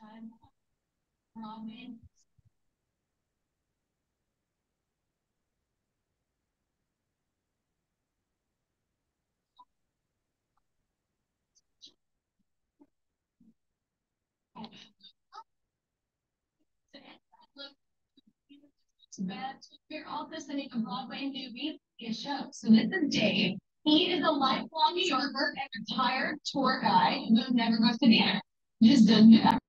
time. Amen. We're all presenting a Broadway movie, a show. So this is Dave. He is a lifelong New Yorker and retired tour guide who never goes to dinner. Just doesn't do that.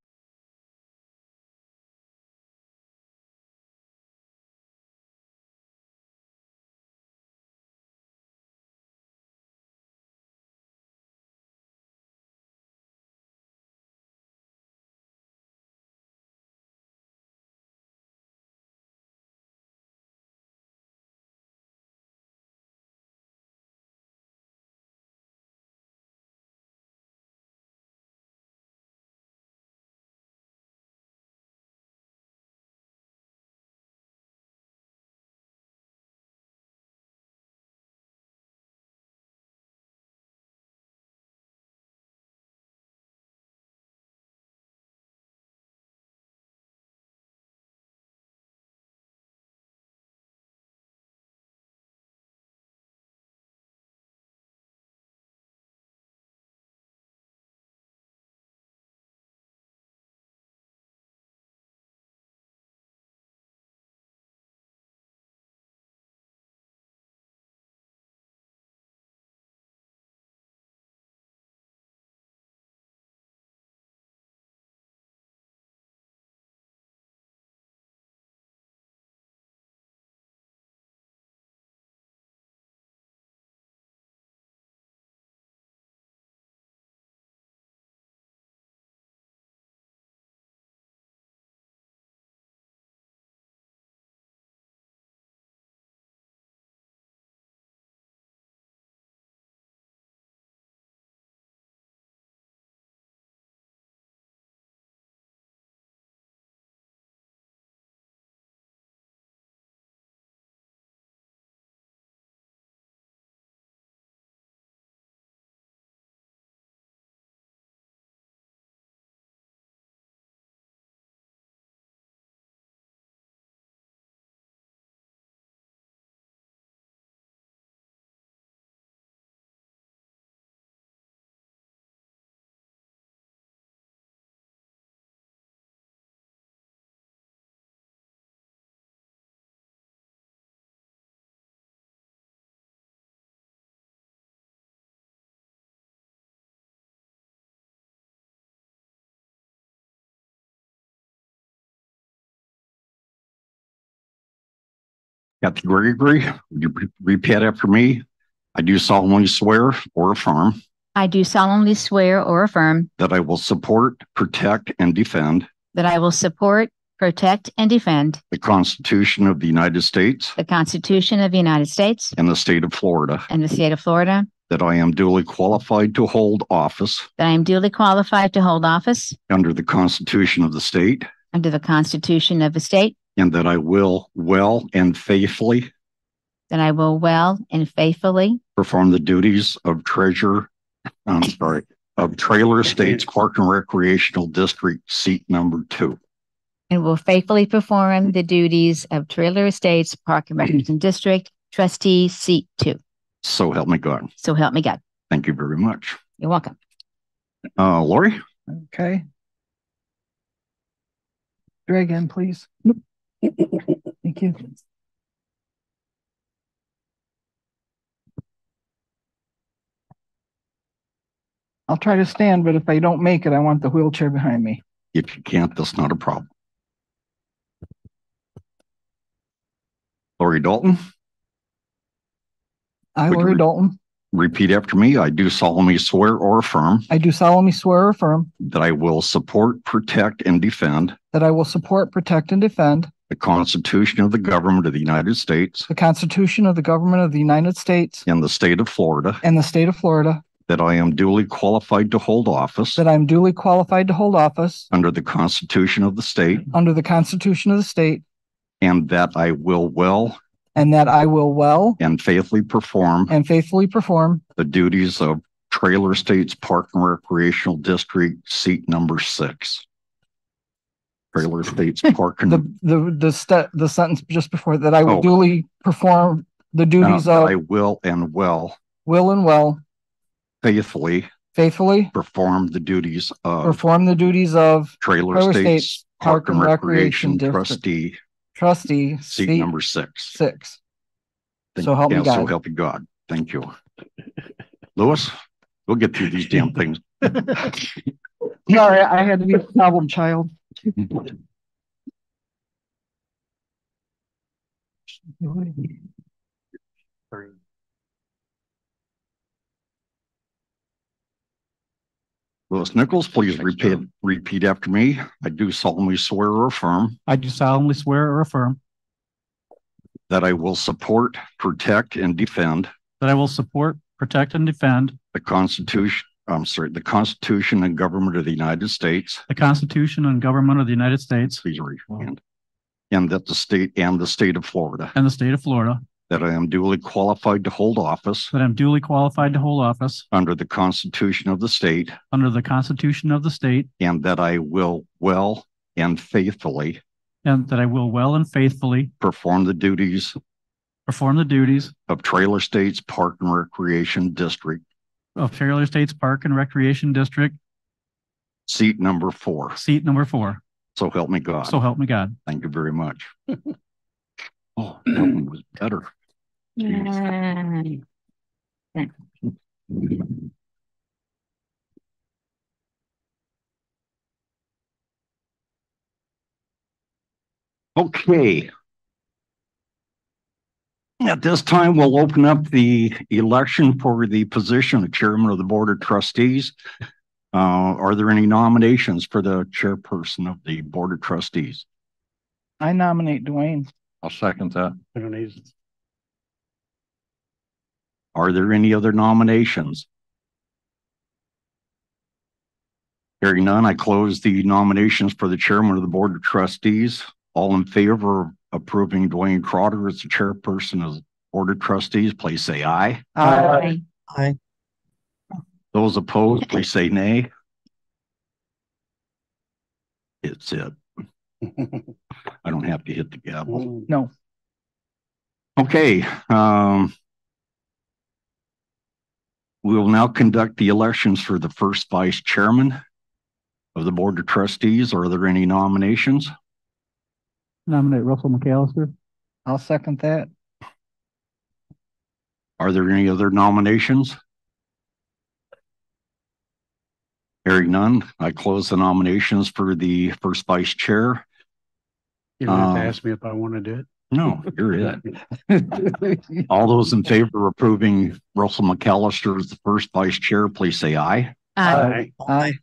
Captain Gregory, would you repeat after me? I do solemnly swear or affirm I do solemnly swear or affirm that I will support, protect, and defend that I will support, protect, and defend the Constitution of the United States the Constitution of the United States and the state of Florida, and the state of Florida, that I am duly qualified to hold office that I am duly qualified to hold office under the Constitution of the state, under the Constitution of the state, and that I will well and faithfully that I will well and faithfully perform the duties of treasurer, I'm sorry, of Trailer Estates Park and Recreational District seat number two. and will faithfully perform the duties of Trailer Estates Park and Recreation District trustee seat two. So help me God. So help me God. Thank you very much. You're welcome. Uh, Lori? Okay. Try again, please. Thank you. I'll try to stand, but if I don't make it, I want the wheelchair behind me. If you can't, that's not a problem. Lori Dalton, I, Would Lori re- Dalton, repeat after me. I do solemnly swear or affirm I do solemnly swear or affirm that I will support, protect, and defend that I will support, protect, and defend the Constitution of the Government of the United States the Constitution of the Government of the United States and the state of Florida, and the state of Florida, that I am duly qualified to hold office that I am duly qualified to hold office under the Constitution of the state, under the Constitution of the state, and that I will well and that I will well and faithfully perform and faithfully perform the duties of Trailer States Park and Recreational District seat number six. Trailer states Park and. The, the, the st- the sentence just before that I will Oh. duly perform the uh, duties that of I will and will will and well faithfully faithfully perform the duties of perform the duties of Trailer Trailer Estates Estates Park and Recreation District. Trustee, trustee, seat seat number six. six. Thank- So help me yeah, So help you God. Thank you. Louis, we'll get through these damn things. Sorry, I had to be a problem child. Louis Nichols, please repeat, repeat after me. I do solemnly swear or affirm I do solemnly swear or affirm that I will support, protect, and defend that I will support, protect, and defend the Constitution, I'm sorry, the Constitution and government of the United States. the Constitution and government of the United States. Please raise your hand. And that the state and the state of Florida, and the state of Florida, that I am duly qualified to hold office. That I'm duly qualified to hold office. Under the Constitution of the state, under the Constitution of the state, and that I will well and faithfully. And that I will well and faithfully. Perform the duties. Perform the duties. Of Trailer States Park and Recreation District, of Trailer Estates Park and Recreation District, seat number four. seat number four. So help me God. So help me God. Thank you very much. Oh, that one was better. Okay. At this time, we'll open up the election for the position of Chairman of the Board of Trustees. Uh, are there any nominations for the chairperson of the Board of Trustees? I nominate Dwayne. I'll second that. I. Are there any other nominations? Hearing none, I close the nominations for the chairman of the board of trustees. All in favor of approving Dwayne Crowder as the chairperson of the board of trustees, please say aye. Aye. Aye. Those opposed, please say nay. It's it. I don't have to hit the gavel. No, Okay, um. We will now conduct the elections for the first vice chairman of the board of trustees. Are there any nominations? Nominate Russell McAllister. I'll second that. Are there any other nominations? Hearing none, I close the nominations for the first vice chair. You don't have to Um, ask me if I want to do it. No, you're it. All those in favor of approving Russell McAllister as the first vice chair, please say aye. Aye. Aye.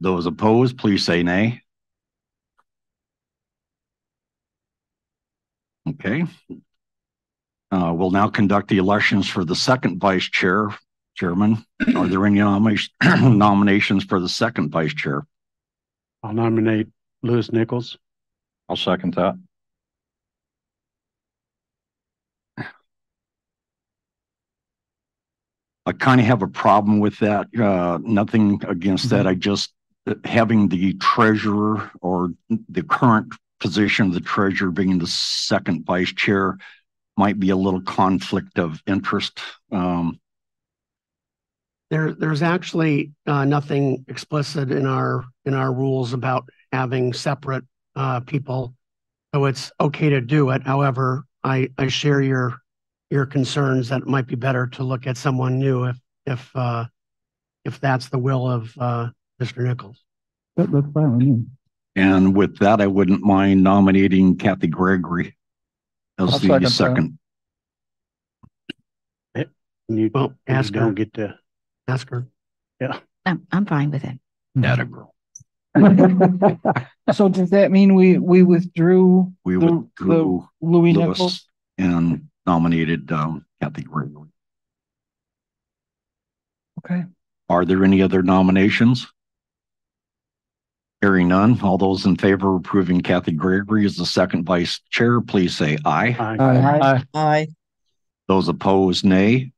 Those opposed, please say nay. Okay. Uh, we'll now conduct the elections for the second vice chair, chairman. Are there any nominations, nominations for the second vice chair? I'll nominate Lewis Nichols. I'll second that. I kind of have a problem with that. Uh, nothing against that. I just uh, having the treasurer or the current position of the treasurer being the second vice chair might be a little conflict of interest. Um, There, there's actually uh, nothing explicit in our, in our rules about having separate uh, people. So it's okay to do it. However, I, I share your, your concerns that it might be better to look at someone new if, if, uh, if that's the will of uh, Mr. Nichols. That, that's fine with me. And with that, I wouldn't mind nominating Kathy Gregory I'll as second the second. And You, Well, you ask her. don't get to, Ask her. I'm, I'm fine with it. That a girl. So does that mean we, we withdrew We the, withdrew the Louis Nichols? And nominated um, Kathy Gregory. Okay. Are there any other nominations? Hearing none, all those in favor of approving Kathy Gregory as the second vice chair, please say aye. I, Aye. Aye. Those opposed, nay.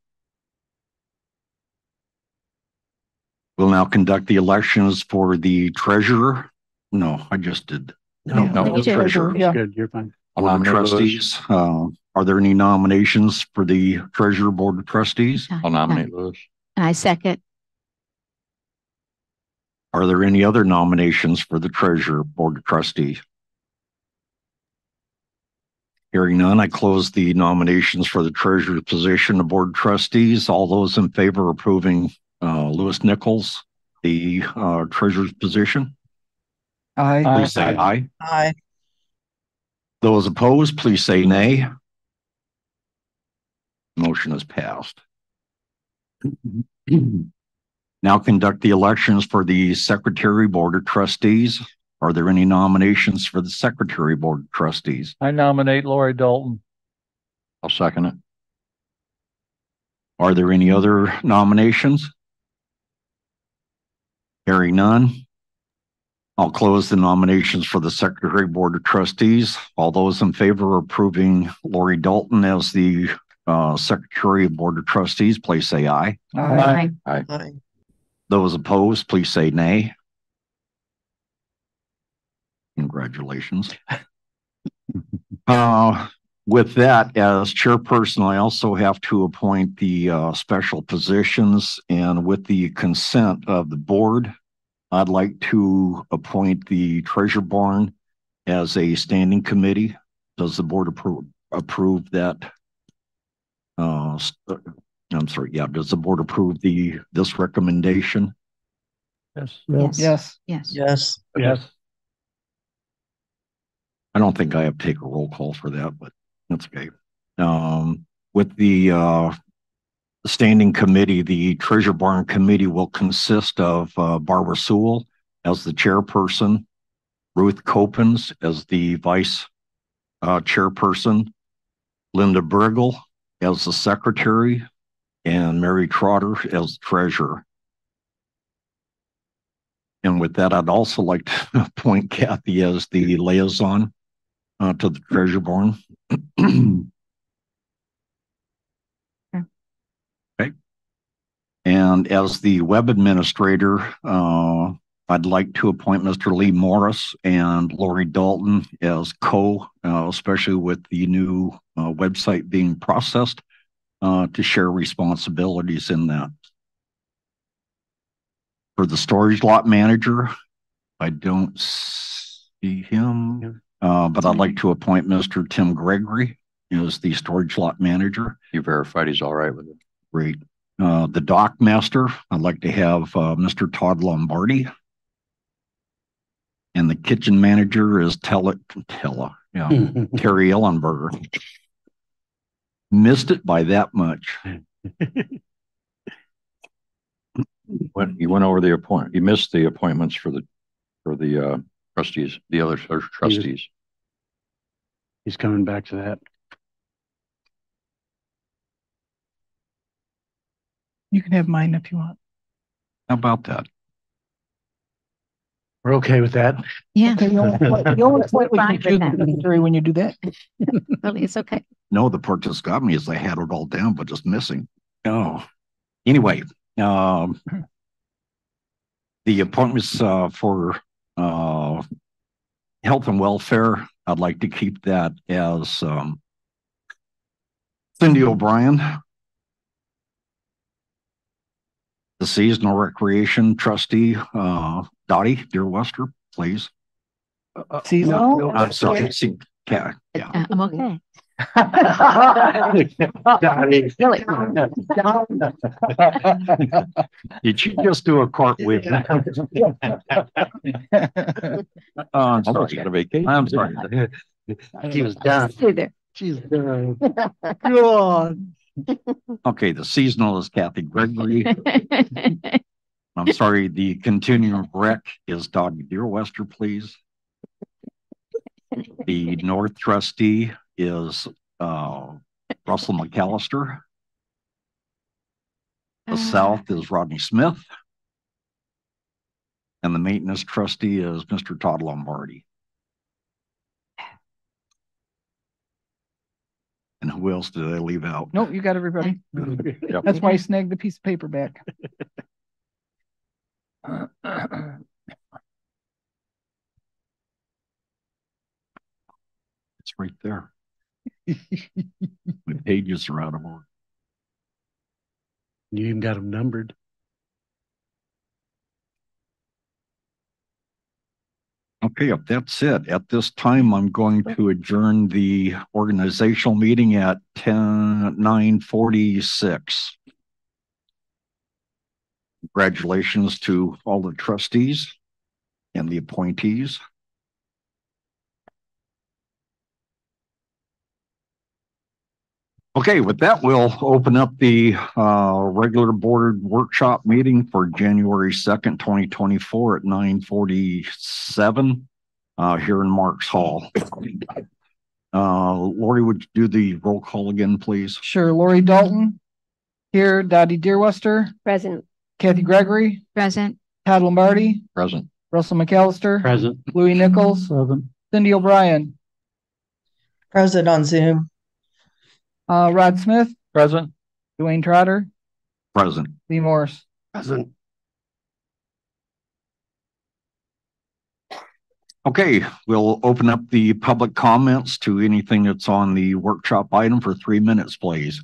We'll now conduct the elections for the treasurer No, I just did. No, Yeah, you did. Treasurer. Yeah. Good, you're fine. Board of trustees, uh, are there any nominations for the treasurer board of trustees? I'll nominate Lewis. And I second. Are there any other nominations for the treasurer board of trustees? Hearing none, I close the nominations for the treasurer position of board of trustees. All those in favor of approving, uh, Lewis Nichols, the, uh, treasurer's position, I, please say aye. Aye. Those opposed, please say nay. Motion is passed. Now conduct the elections for the Secretary Board of Trustees. Are there any nominations for the Secretary Board of Trustees? I nominate Lori Dalton. I'll second it. Are there any other nominations? Hearing none. I'll close the nominations for the Secretary Board of Trustees. All those in favor of approving Lori Dalton as the uh, Secretary of Board of Trustees, please say aye. I, Aye. Those opposed, please say nay. Congratulations. Uh, with that, as chairperson, I also have to appoint the uh, special positions and with the consent of the board, I'd like to appoint the treasure barn as a standing committee. Does the board approve, approve that? Uh, uh, I'm sorry, yeah, does the board approve the, this recommendation? Yes. Yes. yes, Yes. Yes. Yes. I don't think I have to take a roll call for that, but that's okay. Um, with the, uh, standing committee, the Treasure Barn Committee will consist of, uh, Barbara Sewell as the chairperson, Ruth Copens as the vice, uh, chairperson, Linda Briggle as the secretary, and Mary Trotter as treasurer. And with that, I'd also like to appoint Kathy as the liaison uh, to the treasure barn. Okay. And as the web administrator, uh, I'd like to appoint Mr. Lee Morris and Lori Dalton as co, uh, especially with the new uh, website being processed, uh, to share responsibilities in that. For the storage lot manager, I don't see him. Uh, but I'd like to appoint Mr. Tim Gregory as the storage lot manager. You verified he's all right with it. Great. Uh, the dock master, I'd like to have, uh, Mr. Todd Lombardi. And the kitchen manager is Tella, Tella, yeah, Terry Ellenberger. Missed it by that much. When you went over the appoint, you missed the appointments for the, for the, uh, trustees, the other trustees. He's coming back to that. you can have mine if you want. How about that? We're okay with that. Yeah. Okay, the only point- the only point we Fine can with choose that. is Terry, when you do that. Really, it's okay. No, the part that's got me is they had it all down, but just missing. Oh, anyway, um, the appointments, uh, for, uh, health and welfare, I'd like to keep that as, um, Cindy O'Brien. The seasonal recreation trustee, uh, Dottie Deerwester, please. Seasonal? I'm sorry, see, yeah, yeah. Uh, I'm okay. Donnie. Really. Did you just do a cartwheel? Oh, I'm sorry. got a vacation. I'm sorry. He was done. Stay there. She's done. God. Okay, the seasonal is Kathy Gregory. I'm sorry, the continuing rec is Dottie Deerwester, please. The North trustee is uh Russell McAllister. The South is Rodney Smith. And the maintenance trustee is Mr. Todd Lombardi. And who else did I leave out? Nope, you got everybody. Yep. That's why I snagged the piece of paper back. It's right there. the pages are out of order. You even got them numbered. Okay, if that's it, at this time, I'm going to adjourn the organizational meeting at ten, nine forty-six. Congratulations to all the trustees and the appointees. Okay, with that, we'll open up the uh regular board workshop meeting for January second, twenty twenty-four at nine forty-seven uh here in Marks Hall. Uh, Lori, would you do the roll call again, please? Sure, Lori Dalton. Here, Dottie Deerwester, Present. Kathy Gregory, Present. Todd Lombardi, Present. Russell McAllister, Present. Louis Nichols, Present. Cindy O'Brien, Present on Zoom. Uh, Rod Smith, Present. Dwayne Trotter, Present. Lee Morris. Present. Okay, we'll open up the public comments to anything that's on the workshop item for three minutes, please.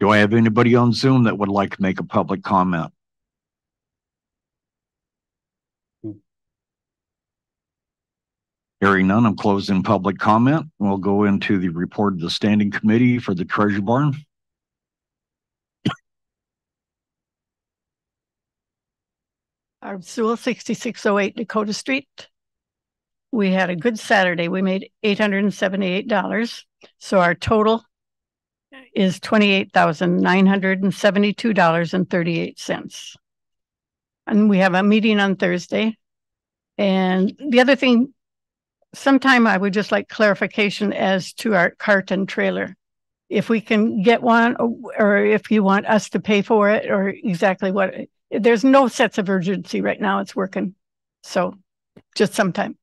Do I have anybody on Zoom that would like to make a public comment? Hearing none, I'm closing public comment. We'll go into the report of the standing committee for the treasure barn. Our Sewell sixty-six oh eight Dakota Street. We had a good Saturday. We made eight hundred and seventy-eight dollars. So our total is twenty-eight thousand nine hundred and seventy-two dollars and thirty-eight cents. And we have a meeting on Thursday. And the other thing, sometime I would just like clarification as to our cart and trailer. If we can get one, or- or if you want us to pay for it, or exactly what, there's no sense of urgency right now. It's working. So just sometime.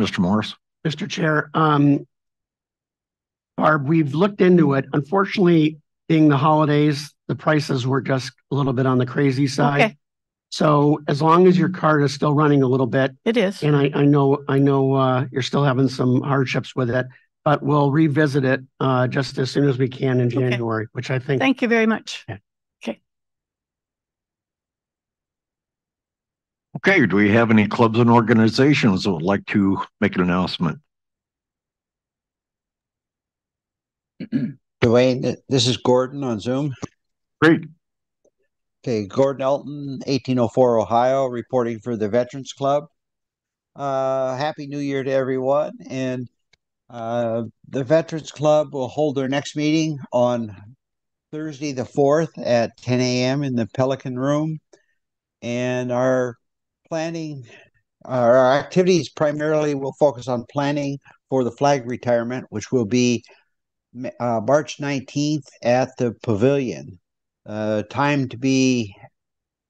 Mr. Morris? Mr. Chair, um, Barb, we've looked into it. Unfortunately, being the holidays, the prices were just a little bit on the crazy side. Okay, So as long as your cart is still running a little bit, it is. and I, I know, I know, uh, you're still having some hardships with it, but we'll revisit it, uh, just as soon as we can in Okay. January, which I think Thank you very much. Okay, Okay. do we have any clubs and organizations that would like to make an announcement? Dwayne, th- this is Gordon on Zoom. Great. Okay, Gordon Elton, eighteen oh four Ohio, reporting for the Veterans Club. Uh, Happy New Year to everyone, and uh, the Veterans Club will hold their next meeting on Thursday, the fourth at ten AM in the Pelican Room. And our planning, our activities primarily will focus on planning for the flag retirement, which will be uh, March nineteenth at the Pavilion. Uh, time to be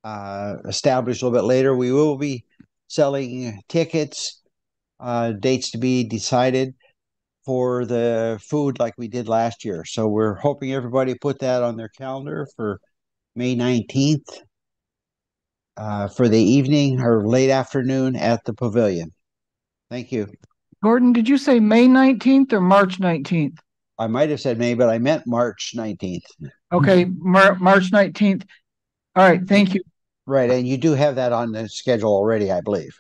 uh, established a little bit later. We will be selling tickets, uh, dates to be decided for the food like we did last year. So we're hoping everybody put that on their calendar for May 19th uh, for the evening or late afternoon at the Pavilion. Thank you. Gordon, did you say May nineteenth or March nineteenth? I might have said May, but I meant March 19th. Okay, Mar- March nineteenth. All right, thank you. Right. And you do have that on the schedule already, I believe.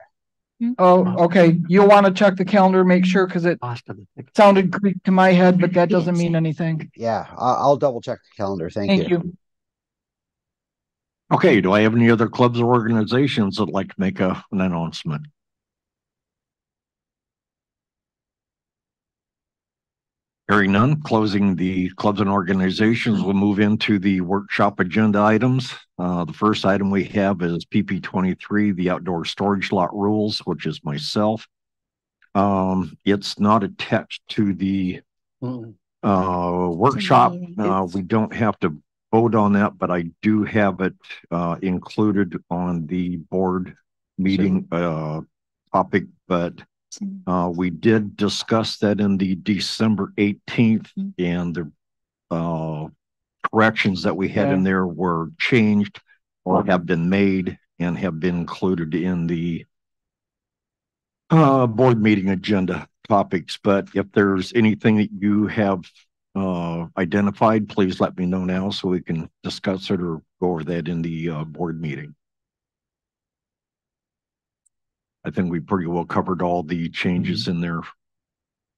Mm-hmm. Oh, okay, you'll want to check the calendar, make sure, because it cost of it. sounded Greek to my head, but that doesn't mean anything. Yeah, I- I'll double check the calendar. Thank, Thank you. you. Okay, do I have any other clubs or organizations that'd like to make a, an announcement? Hearing none, closing the clubs and organizations, we'll move into the workshop agenda items. Uh, the first item we have is PP twenty-three, the outdoor storage lot rules, which is myself. Um, it's not attached to the uh, workshop. Uh, we don't have to vote on that, but I do have it, uh, included on the board meeting, uh, topic, but uh, we did discuss that in the December eighteenth Mm. and the uh, corrections that we had in there were changed or have been made and have been included in the uh, board meeting agenda topics, but if there's anything that you have uh, identified, please let me know now so we can discuss it or go over that in the uh, board meeting. I think we pretty well covered all the changes in there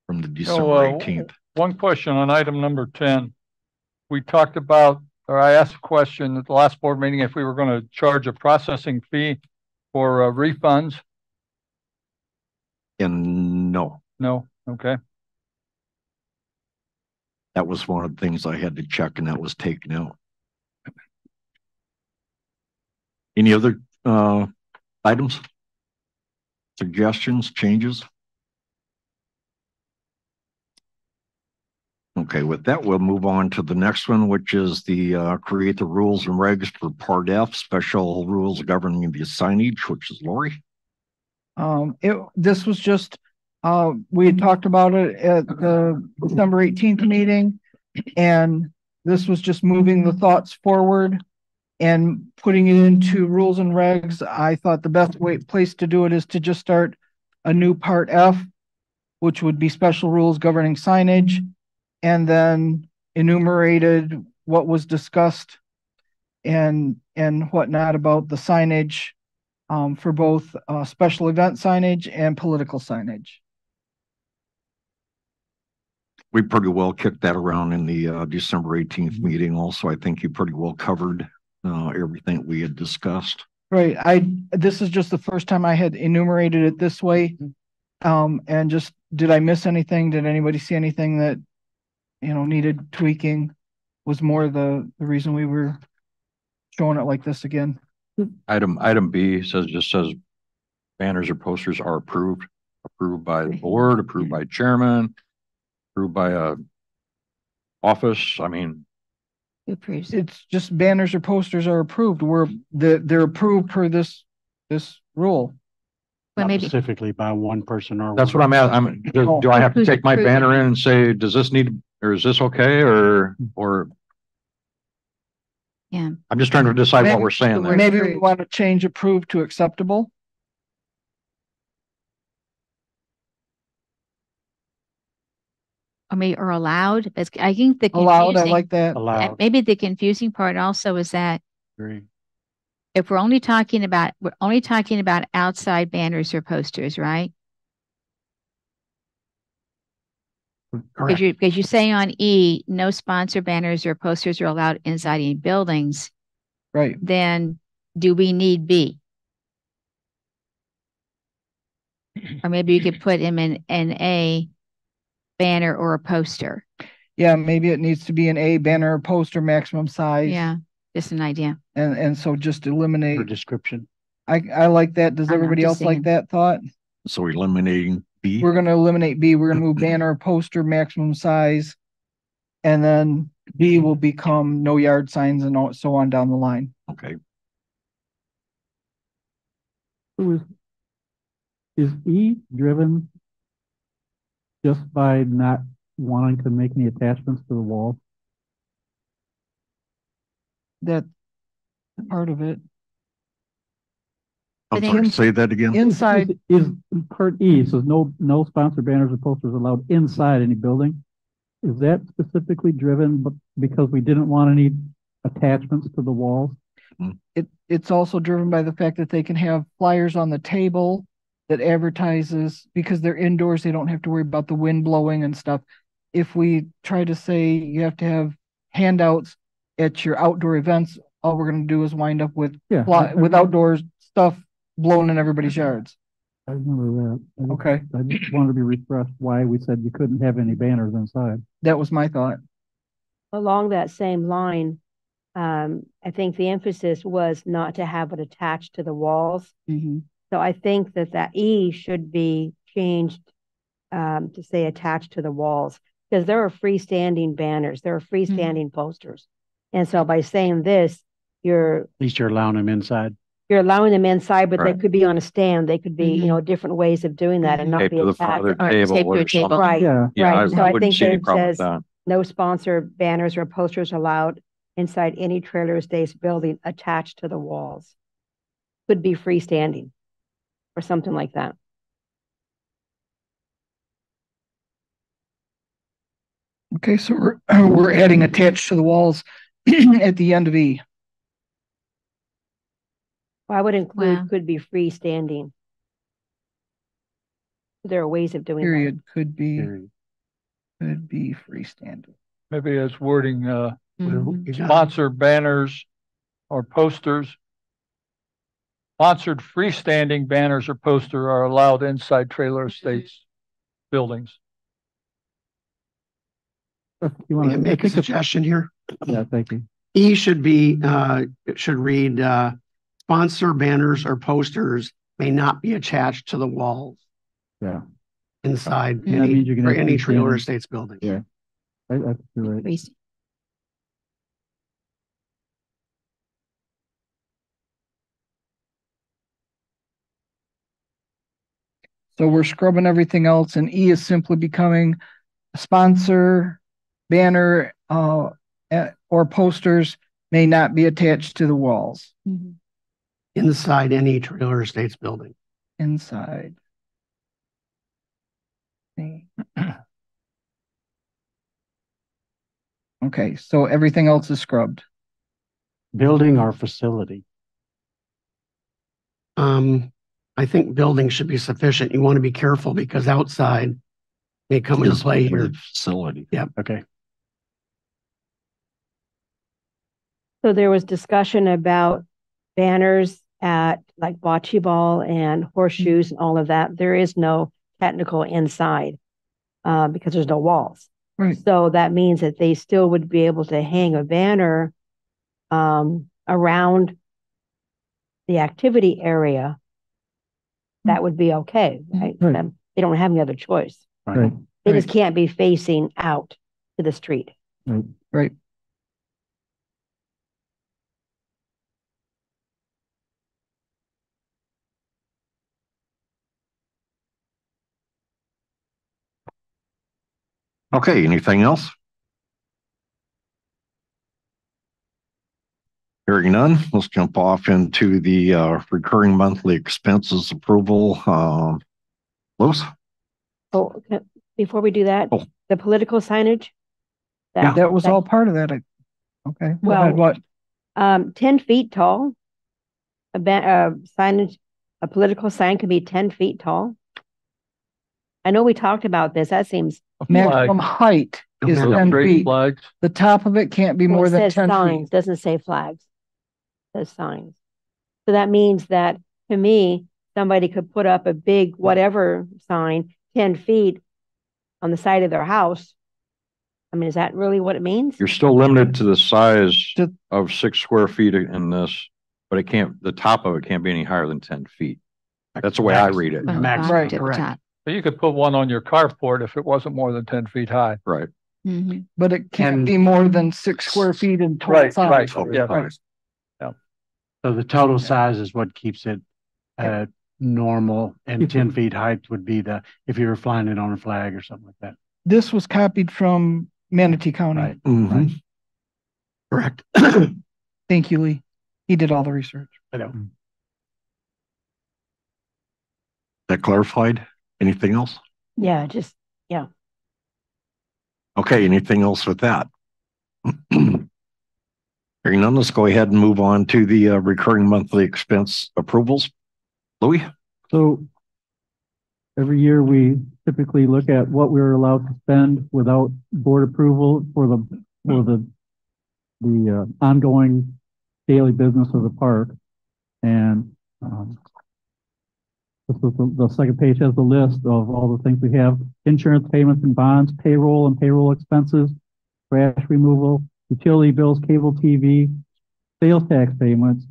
from the So, December uh, eighteenth. One question on item number ten. We talked about, or I asked a question at the last board meeting if we were going to charge a processing fee for uh, refunds. And no, No, okay. that was one of the things I had to check and that was taken out. Any other uh items? Suggestions, changes? Okay, with that, we'll move on to the next one, which is the uh create the rules and regs for Part F, special rules governing the signage, which is Lori. Um, it, this was just, uh, we had talked about it at the December eighteenth meeting. And this was just moving the thoughts forward and putting it into rules and regs. I thought the best way, place to do it is to just start a new part F, which would be special rules governing signage. And then enumerated what was discussed and, and whatnot about the signage um, for both, uh, special event signage and political signage. We pretty well kicked that around in the uh December eighteenth meeting. Also, I think you pretty well covered uh everything we had discussed. Right, I, this is just the first time I had enumerated it this way. Um, and just, did I miss anything? Did anybody see anything that, you know, needed tweaking? Was more the, the reason we were showing it like this again. Item, item B says, just says banners or posters are approved, approved by the board, approved by chairman, approved by a office. I mean, Who approves? It's just banners or posters are approved. We're, the, they're approved per this, this rule. Well, Not maybe, Specifically by one person or. that's what I'm at. I'm, do do I have to take my banner in and say, does this need, or is this okay, or, or? Yeah. I'm just trying to decide what we're saying there. Maybe we want to change approved to acceptable. Or maybe, or allowed, It's- I think the Allowed, I confusing, like that. uh, Allowed, maybe the confusing part also is that agree. if we're only talking about, we're only talking about outside banners or posters, right? Because Correct. you, because you say on E, no sponsor banners or posters are allowed inside any buildings, Right, then do we need B? Or maybe you could put him in, in A banner or a poster. yeah, maybe it needs to be an A banner or poster maximum size. Yeah, just an idea. And, and so just eliminate, For description. I, I like that. Does I'm- I'm everybody just else like that thought? So eliminating B. We're gonna eliminate B, we're gonna move banner or poster maximum size. And then B will become no yard signs and all- so on down the line. Okay, Is, is E driven just by not wanting to make any attachments to the wall? That part of it. I'm think- sorry, say that again. Inside, Is, is part E says no, no sponsored banners or posters allowed inside any building? Is that specifically driven b- because we didn't want any attachments to the walls? Hmm. it, it's also driven by the fact that they can have flyers on the table that advertises, because they're indoors, they don't have to worry about the wind blowing and stuff. If we try to say you have to have handouts at your outdoor events, all we're gonna do is wind up with, Yeah. fly- I- with outdoors stuff blown in everybody's yards. I remember that. I just- Okay, I just wanted to be refreshed why we said you couldn't have any banners inside. that was my thought. along that same line, um, I think the emphasis was not to have it attached to the walls. Mhm. So I think that that E should be changed um, to say attached to the walls because there are freestanding banners, there are freestanding posters. And so by saying this, you're At least you're allowing them inside. you're allowing them inside, but they could be on a stand. They could be, you Mhm. know, different ways of doing that and not Tape be to the front attached. Or table to a or table. something. Right, Yeah. Yeah, I right. So I wouldn't think that it says that. no sponsor banners or posters allowed inside any trailer estates building attached to the walls. could be freestanding or something like that. Okay, so we're, we're adding attached to the walls at the end of E. I would Wow. include could be freestanding. There are ways of doing that. Could be, Period. could be freestanding. Maybe as wording, uh. You got it. sponsor banners or posters. Sponsored freestanding banners or poster are allowed inside trailer estates buildings. You want to make a suggestion here? yeah, thank you. E should be, uh, it should read, uh, sponsor banners or posters may not be attached to the walls Yeah. inside That any, means you can for have any trailer freestanding. estates building. Yeah. I, I, think you're right. Freest- So we're scrubbing everything else and E is simply becoming a sponsor, banner, uh, eh, or posters may not be attached to the walls Mhm. Inside any trailer estates building. inside. Okay, so everything else is scrubbed. Building our facility. Um, I think building should be sufficient. You want to be careful because outside may come into Just play for here. the Facility. Okay. So there was discussion about banners at like bocce ball and horseshoes and all of that. There is no technical inside uh, because there's no walls. Right. So that means that they still would be able to hang a banner um, around the activity area. That would be okay, right? Right. Um, They don't have any other choice. Right. They just can't be facing out to the street. Right. Okay, anything else? Hearing none, let's jump off into the uh recurring monthly expenses approval. Um, Louis? Oh, okay, before we do that, Oh. the political signage. Yeah, that was all part of that. I- Okay, go ahead, Well- what? Um, ten feet tall. A ban, uh, signage, a political sign can be ten feet tall. I know we talked about this. That seems, Maximum height is ten Straight feet. flags. The top of it can't be well, more it than says ten feet. signs, doesn't say flags. It Says signs. So that means that, to me, somebody could put up a big whatever sign, ten feet on the side of their house. I mean, is that really what it means? You're still limited to the size of six square feet in this, but it can't, the top of it can't be any higher than ten feet. That's the way I read it. From Max- right, correct. But you could put one on your carport if it wasn't more than ten feet high. Right. Mhm. But it can't And- be more than six square feet in total Right, size. right, Total yeah. size. So the total size is what keeps it uh normal and ten feet height would be the, if you were flying it on a flag or something like that. This was copied from Manatee County. Right. Mhm. Correct. Thank you, Lee. He did all the research. I know. That clarified? Anything else? Yeah, just, yeah. Okay, anything else with that? Hearing none, let's go ahead and move on to the uh, recurring monthly expense approvals. Louis? So every year we typically look at what we're allowed to spend without board approval for the, for the, the uh, ongoing daily business of the park. And, um, the, the second page has the list of all the things we have, insurance payments and bonds, payroll and payroll expenses, trash removal, utility bills, cable TV, sales tax payments,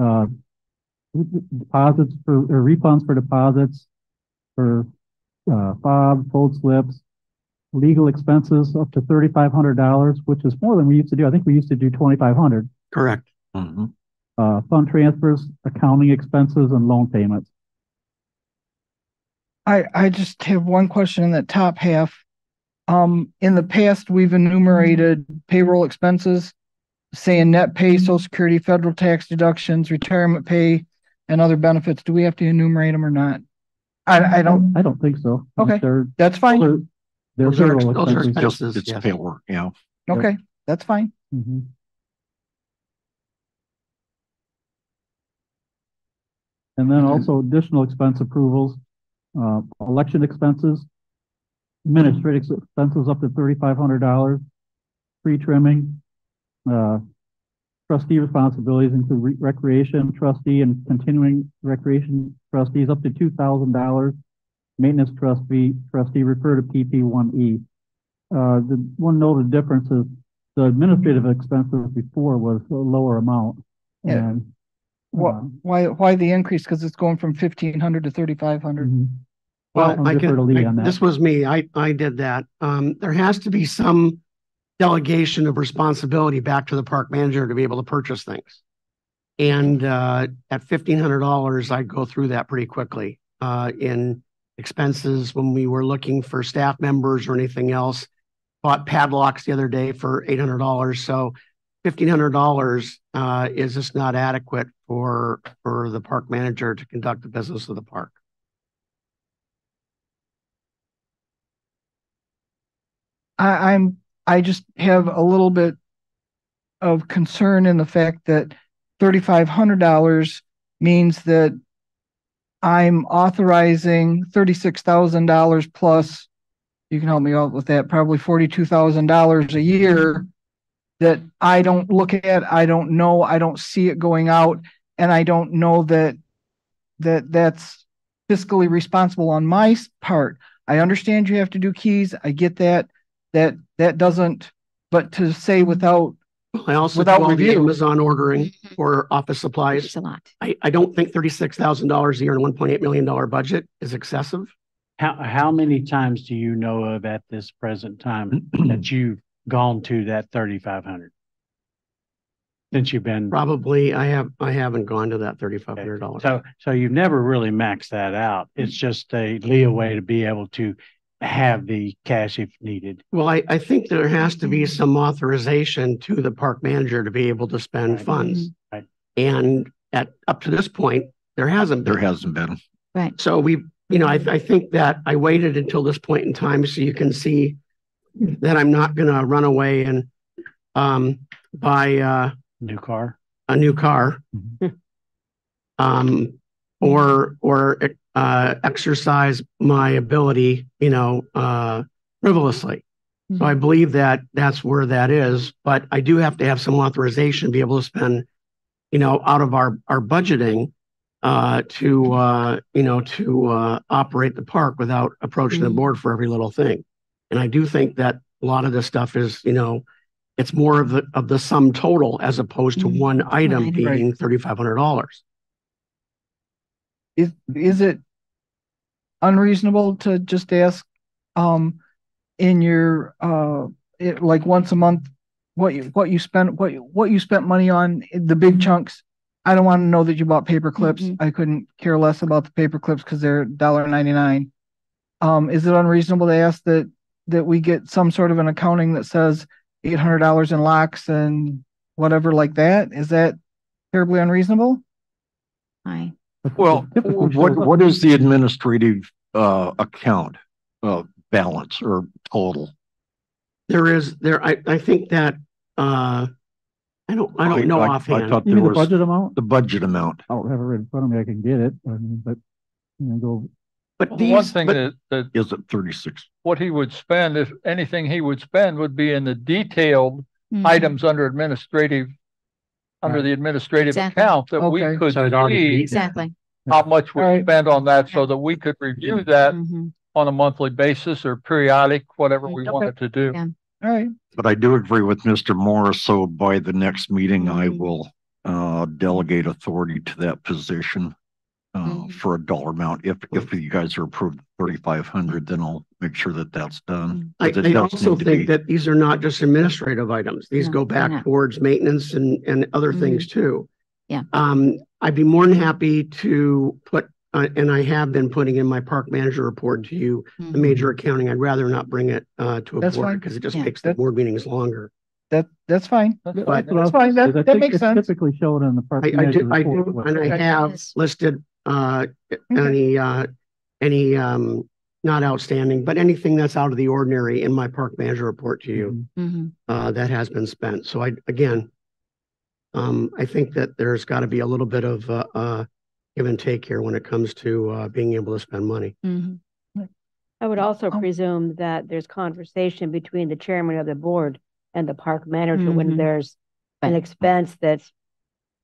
uh, deposits for, or refunds for deposits, for, uh, fob, fold slips, legal expenses up to thirty-five hundred dollars, which is more than we used to do. I think we used to do twenty-five hundred. Correct. Mhm. Uh, fund transfers, accounting expenses, and loan payments. I, I just have one question in the top half. Um, in the past, we've enumerated payroll expenses, saying net pay, social security, federal tax deductions, retirement pay, and other benefits, do we have to enumerate them or not? I, I don't, I don't think so. Okay. They're, that's fine. they're, they're Those are payroll those are expenses. Just, Expenses, it's yes. payroll, yeah. Okay, that's fine. Mhm. And then also additional expense approvals, uh, election expenses, administrative expenses up to thirty-five hundred dollars, tree trimming, uh, trustee responsibilities include re- recreation trustee and continuing recreation trustees up to two thousand dollars, maintenance trustee, trustee refer to PP one E. Uh, the one noted difference is the administrative expenses before was a lower amount. Yeah. And, Why, uh, why, why the increase? Cause it's going from fifteen hundred to thirty-five hundred. mhm. Well, I'll I defer to can, I- that. this was me. I, I did that. Um, there has to be some delegation of responsibility back to the park manager to be able to purchase things. And, uh, at fifteen hundred dollars, I'd go through that pretty quickly, uh, in expenses when we were looking for staff members or anything else. Bought padlocks the other day for eight hundred dollars, so fifteen hundred dollars, uh, is just not adequate for, for the park manager to conduct the business of the park. I, I'm, I just have a little bit of concern in the fact that thirty-five hundred dollars means that I'm authorizing thirty-six thousand dollars plus, you can help me out with that, probably forty-two thousand dollars a year that I don't look at, I don't know, I don't see it going out, and I don't know that that that's fiscally responsible on my part. I understand you have to do keys, I get that, that, that doesn't, but to say without, I also do Without all the review. Amazon ordering Mhm. for office It's supplies. a lot. I, I don't think thirty-six thousand dollars a year and one point eight million dollar budget is excessive. How, how many times do you know of at this present time that you've gone to that thirty-five hundred? Since you've been, Probably, I have, I haven't gone to that thirty-five hundred dollars. so, so you've never really maxed that out. It's just a leeway to be able to have the cash if needed. Well, I, I think there has to be some authorization to the park manager to be able to spend Right. funds. Right. And at, up to this point, there hasn't There been. hasn't been. Right. So we, you know, I, I think that I waited until this point in time so you can see that I'm not gonna run away and um, buy uh, New car. a new car. Um, or, or uh, exercise my ability, you know, uh, frivolously. So I believe that that's where that is, but I do have to have some authorization to be able to spend, you know, out of our, our budgeting uh, to, uh, you know, to, uh, operate the park without approaching the Mhm. board for every little thing. And I do think that a lot of this stuff is, you know, it's more of the, of the sum total as opposed to Mhm. one item being thirty-five hundred dollars. Is, is it unreasonable to just ask, um, in your, uh, it, like once a month, what you, what you spent, what, you- what you spent money on, the big chunks? I don't want to know that you bought paper clips. Mhm. I couldn't care less about the paper clips because they're dollar ninety-nine. Um, is it unreasonable to ask that, that we get some sort of an accounting that says eight hundred dollars in locks and whatever like that? Is that terribly unreasonable? I, Well, what, what is the administrative, uh, account, uh, balance or total? There is, there, I, I think that, uh, I don't, I don't know I- I offhand. thought You there mean the was budget amount? the budget amount. I don't have it right in front of me. I can get it, I mean, but, you know, go, But Well, the one these, thing but that, that Is it thirty-six? what he would spend, if anything he would spend would be in the detailed Mhm. items under administrative, under the administrative Exactly. account that we Okay. could So it already see beat- exactly. how much we Alright. spend on that so that we could review that Mhm. on a monthly basis or periodic, whatever we Okay. wanted to do. Yeah. All right. But I do agree with Mr. Morris, so by the next meeting, I Mhm. will, uh, delegate authority to that position. Uh, Mhm. for a dollar amount. If, if you guys are approved thirty-five hundred, then I'll make sure that that's done. I, 'Cause it I also think be- that these are not just administrative items. These No, go they're back towards maintenance and, and other Mhm. things too. Yeah. Um, I'd be more than happy to put, uh, and I have been putting in my park manager report to you, the Mhm. major accounting. I'd rather not bring it, uh, to a That's board fine. because it just Yeah. makes the That- board meetings longer. That, that's fine. That's That- But- That's fine. That, I that think makes it's sense. Typically shown in the park. I, I manager do, I report do, and I have listed, uh, any, uh, any, um, not outstanding, but anything that's out of the ordinary in my park manager report to you, Mhm. uh, that has been spent. So I, again, um, I think that there's got to be a little bit of, uh, uh, give and take here when it comes to, uh, being able to spend money. Mhm. I would also Oh. presume that there's conversation between the chairman of the board and the park manager when Mhm. there's an expense that's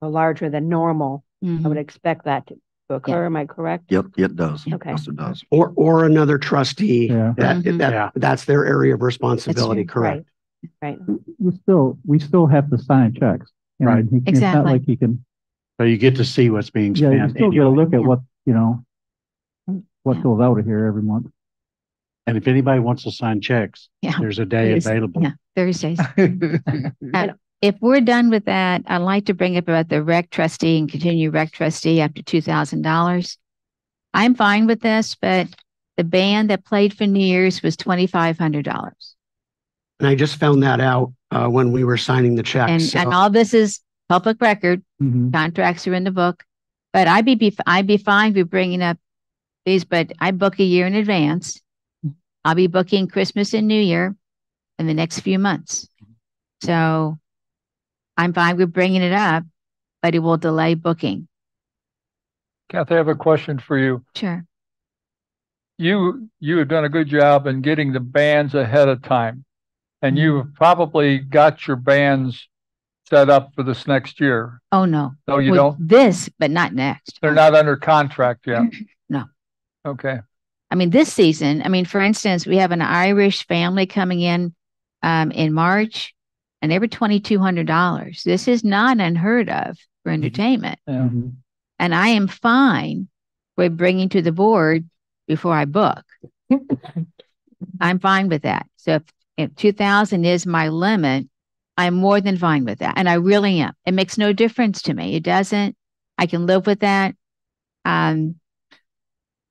larger than normal. I Mhm. would expect that to occur. Am I correct? Yep, it does. Okay. Yes, it does. Or, or another trustee, Yeah. that, Mhm. that, Yeah. that's their area of responsibility, correct? Right. right. You still, we still have to sign checks. You know, Right. he- It's not like he can, So you get to see what's being spent. yeah, you spent. still gotta anyway. look at what, you know, what Yeah. goes out of here every month. And if anybody wants to sign checks, Yeah. there's a day Please. available. Yeah, Thursdays. Uh, If we're done with that, I'd like to bring up about the rec trustee and continue rec trustee up to two thousand dollars. I'm fine with this, but the band that played for New Year's was twenty-five hundred dollars. And I just found that out, uh, when we were signing the check. And, So- and all this is public record, Mhm. contracts are in the book. But I'd be, be- I'd be fine with bringing up these, but I book a year in advance. I'll be booking Christmas and New Year in the next few months. So I'm fine with bringing it up, but it will delay booking. Kathy, I have a question for you. Sure. You, you have done a good job in getting the bands ahead of time. And mm-hmm. you've probably got your bands set up for this next year. Oh, no. No, you Well, don't? This, but not next. They're not under contract yet? No. Okay. I mean, this season, I mean, for instance, we have an Irish family coming in um, in March and they were twenty-two hundred dollars. This is not unheard of for entertainment. Yeah. Mhm. And I am fine with bringing to the board before I book. I'm fine with that. So if, if two thousand is my limit, I'm more than fine with that. And I really am. It makes no difference to me. It doesn't. I can live with that. Um,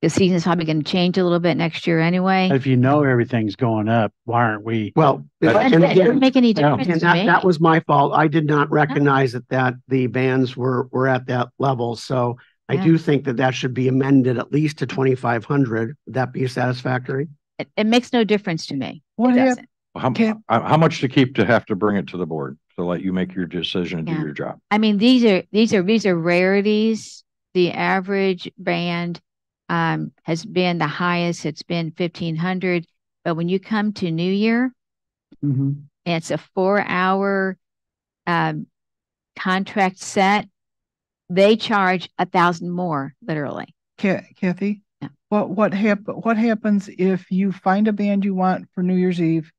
the season's probably going to change a little bit next year anyway. If you know everything's going up, why aren't we? Well, But and it doesn't make any Yeah. difference and to that, me. that was my fault. I did not recognize that, that the bands were, were at that level. So I Yeah. do think that that should be amended at least to twenty-five hundred. Would that be satisfactory? It, it makes no difference to me. It What hap- doesn't. How, Can't- how, how much to keep to have to bring it to the board to let you make your decision and do Yeah. your job? I mean, these are these are these are rarities. The average band um, has been the highest. It's been fifteen hundred. But when you come to New Year, Mhm. it's a four-hour um, contract set. They charge a thousand more, literally. Kathy? Yeah. What, what hap, what happens if you find a band you want for New Year's Eve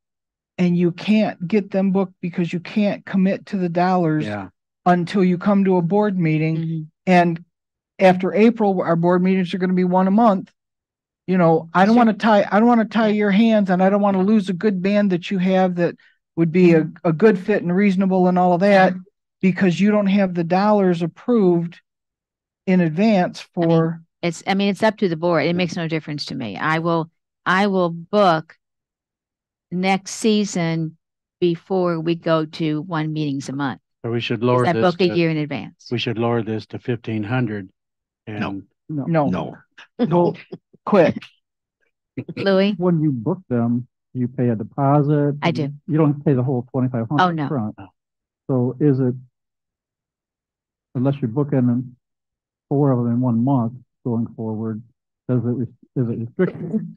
and you can't get them booked because you can't commit to the dollars Yeah, until you come to a board meeting? Mhm. And after April, our board meetings are gonna be one a month. You know, I don't wanna tie, I don't wanna tie your hands and I don't wanna lose a good band that you have that would be a, mm-hmm. a good fit and reasonable and all of that mm-hmm. because you don't have the dollars approved in advance for, It's, I mean, it's up to the board. It makes no difference to me. I will, I will book next season before we go to one meetings a month. so we should lower I this, book a to- year in advance. we should lower this to fifteen hundred. No. And no, No, no, quick. Louis? When you book them, you pay a deposit. I do. You don't pay the whole twenty-five hundred. Oh, no. upfront. So is it, unless you're booking four of them in one month going forward, does it, res- is it restricted?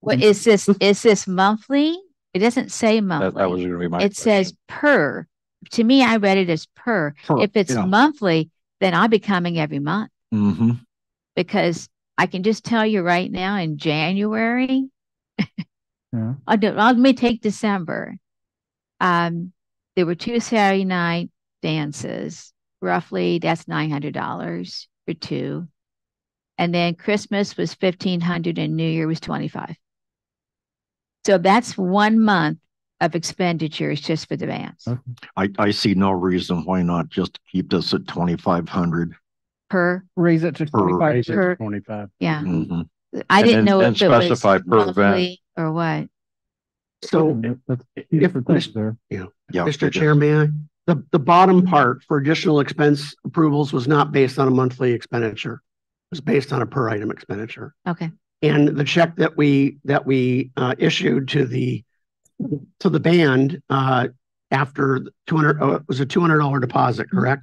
What is this, is this monthly? It doesn't say That, that was gonna be my. It says per. To me, I read it as per. Per, If it's yeah. monthly, then I'll be coming every month hmm because I can just tell you right now in January, Yeah. I'll do, let me take December. Um, there were two Saturday night dances. Roughly, that's nine hundred dollars for two. And then Christmas was fifteen hundred and New Year was twenty-five. So that's one month of expenditures just for the bands Okay. I, I see no reason why not just keep this at twenty-five hundred. Per, Raise it to Per- twenty-five. raise it Per- to twenty-five. yeah. Mhm. I And didn't then- know and if it was specify per event. monthly or what. So That's two different things there. yeah, Yeah. Mr. Chairman, the, the bottom part for additional expense approvals was not based on a monthly expenditure. It was based on a per item expenditure. Okay. And the check that we, that we, uh, issued to the, to the band, uh, after two hundred, uh, was a two hundred dollar deposit, correct?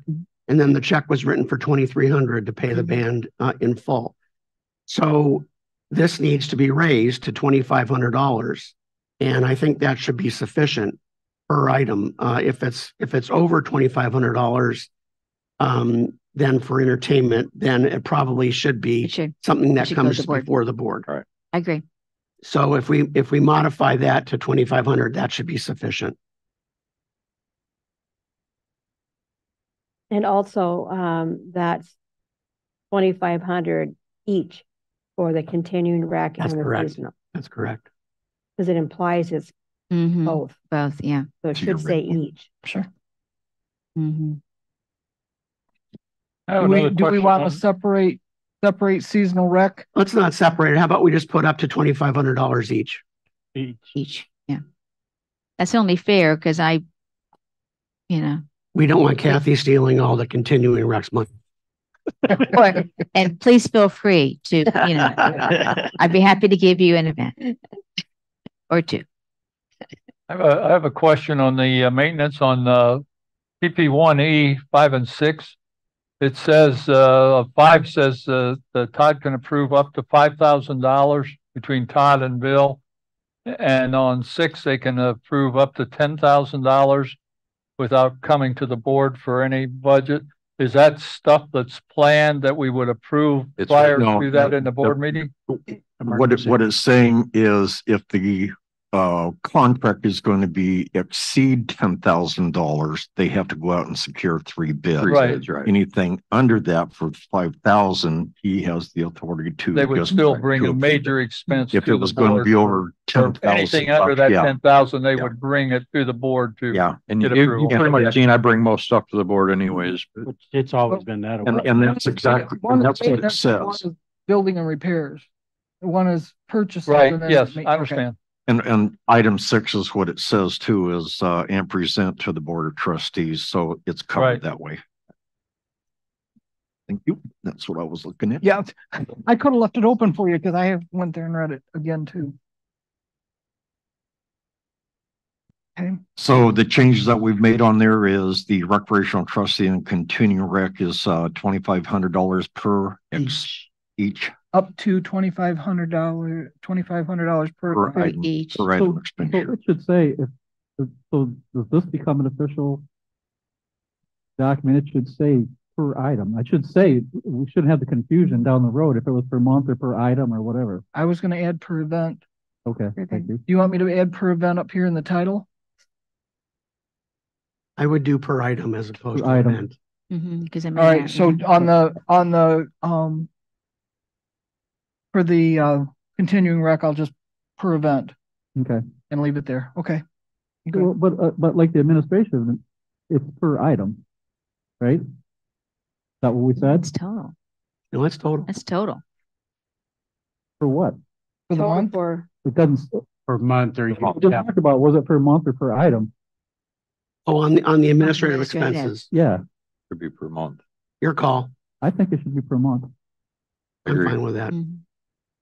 And then the check was written for twenty-three hundred to pay the band, uh, in full. So this needs to be raised to twenty-five hundred dollars. And I think that should be sufficient per item. Uh, if it's, if it's over twenty-five hundred dollars, um, then for entertainment, then it probably should be should. something that should comes the before the board. I agree. So if we, if we modify that to twenty-five hundred, that should be sufficient. And also, um, that's twenty-five hundred each for the continuing rec and That's the correct. seasonal. That's correct. Because it implies it's Mm-hmm. both, Both, yeah. so it So you're should say right. each. Sure. Mm-hmm. I have Do we, another do we question want on- to separate, separate seasonal rec? Let's not separate it. How about we just put up to twenty-five hundred dollars each? Each, yeah. That's only fair because I, you know, We don't want Kathy stealing all the continuing rec's money. or, and please feel free to, you know, I'd be happy to give you an event or two. I have a, I have a question on the uh, maintenance on, uh, PP one E, five and six. It says, uh, five says, uh, that Todd can approve up to five thousand dollars between Todd and Bill. And on six, they can approve up to ten thousand dollars without coming to the board for any budget. Is that stuff that's planned that we would approve It's- prior no, to that no, in the board meeting? What it, what it's saying is if the uh contract is going to be exceed ten thousand dollars, they have to go out and secure three bids. Three Right. bids, Right. Anything under that for five thousand, he has the authority to. They would just- still bring to a approve major expense If to it the was going to board be over ten for. Anything under that Yeah, ten thousand, they Yeah. would bring it to the board to. yeah. And you, Get you approval. you pretty much seen, I bring most stuff to the board anyways. but- It's- It's always been that. And, way. and that's exactly, One and is that's what it maintenance, one says. is Building and repairs. One is purchases. Right, and then yes, ma- I okay. understand. And, and item six is what it says too, is, uh, and present to the board of trustees, so it's Right. covered that way. Thank you. That's what I was looking at. Yeah, I could have left it open for you because I went there and read it again too. Okay, So the changes that we've made on there is the recreational trustee and continuing rec is, uh, twenty-five hundred dollars per ex, each up to twenty-five hundred dollar, twenty-five hundred dollars per. per item, each. per So, item so expenditure. it should say if, if- so does this become an official document? It should say per item. I should say, we shouldn't have the confusion down the road if it was per month or per item or whatever. I was gonna add per event. Okay, thank you. Do you want me to add per event up here in the title? I would do per item as opposed to item. event. Mm-hmm, because I All mean. right, so on the, on the, um, for the, uh, continuing rec, I'll just per event Okay. and leave it there. Okay. Okay. Well, But, uh, but like the administration, it's per item, right? Is that what we said? It's total. No, it's total. That's total. For what? For the Total month? For, It doesn't, Per month or you we just cap talked about, was it per month or per item? Oh, on the, on the administrative Administrative. expenses. Yeah, Could be per month. Your call. I think it should be per month. I'm Agreed. fine with that. Mhm.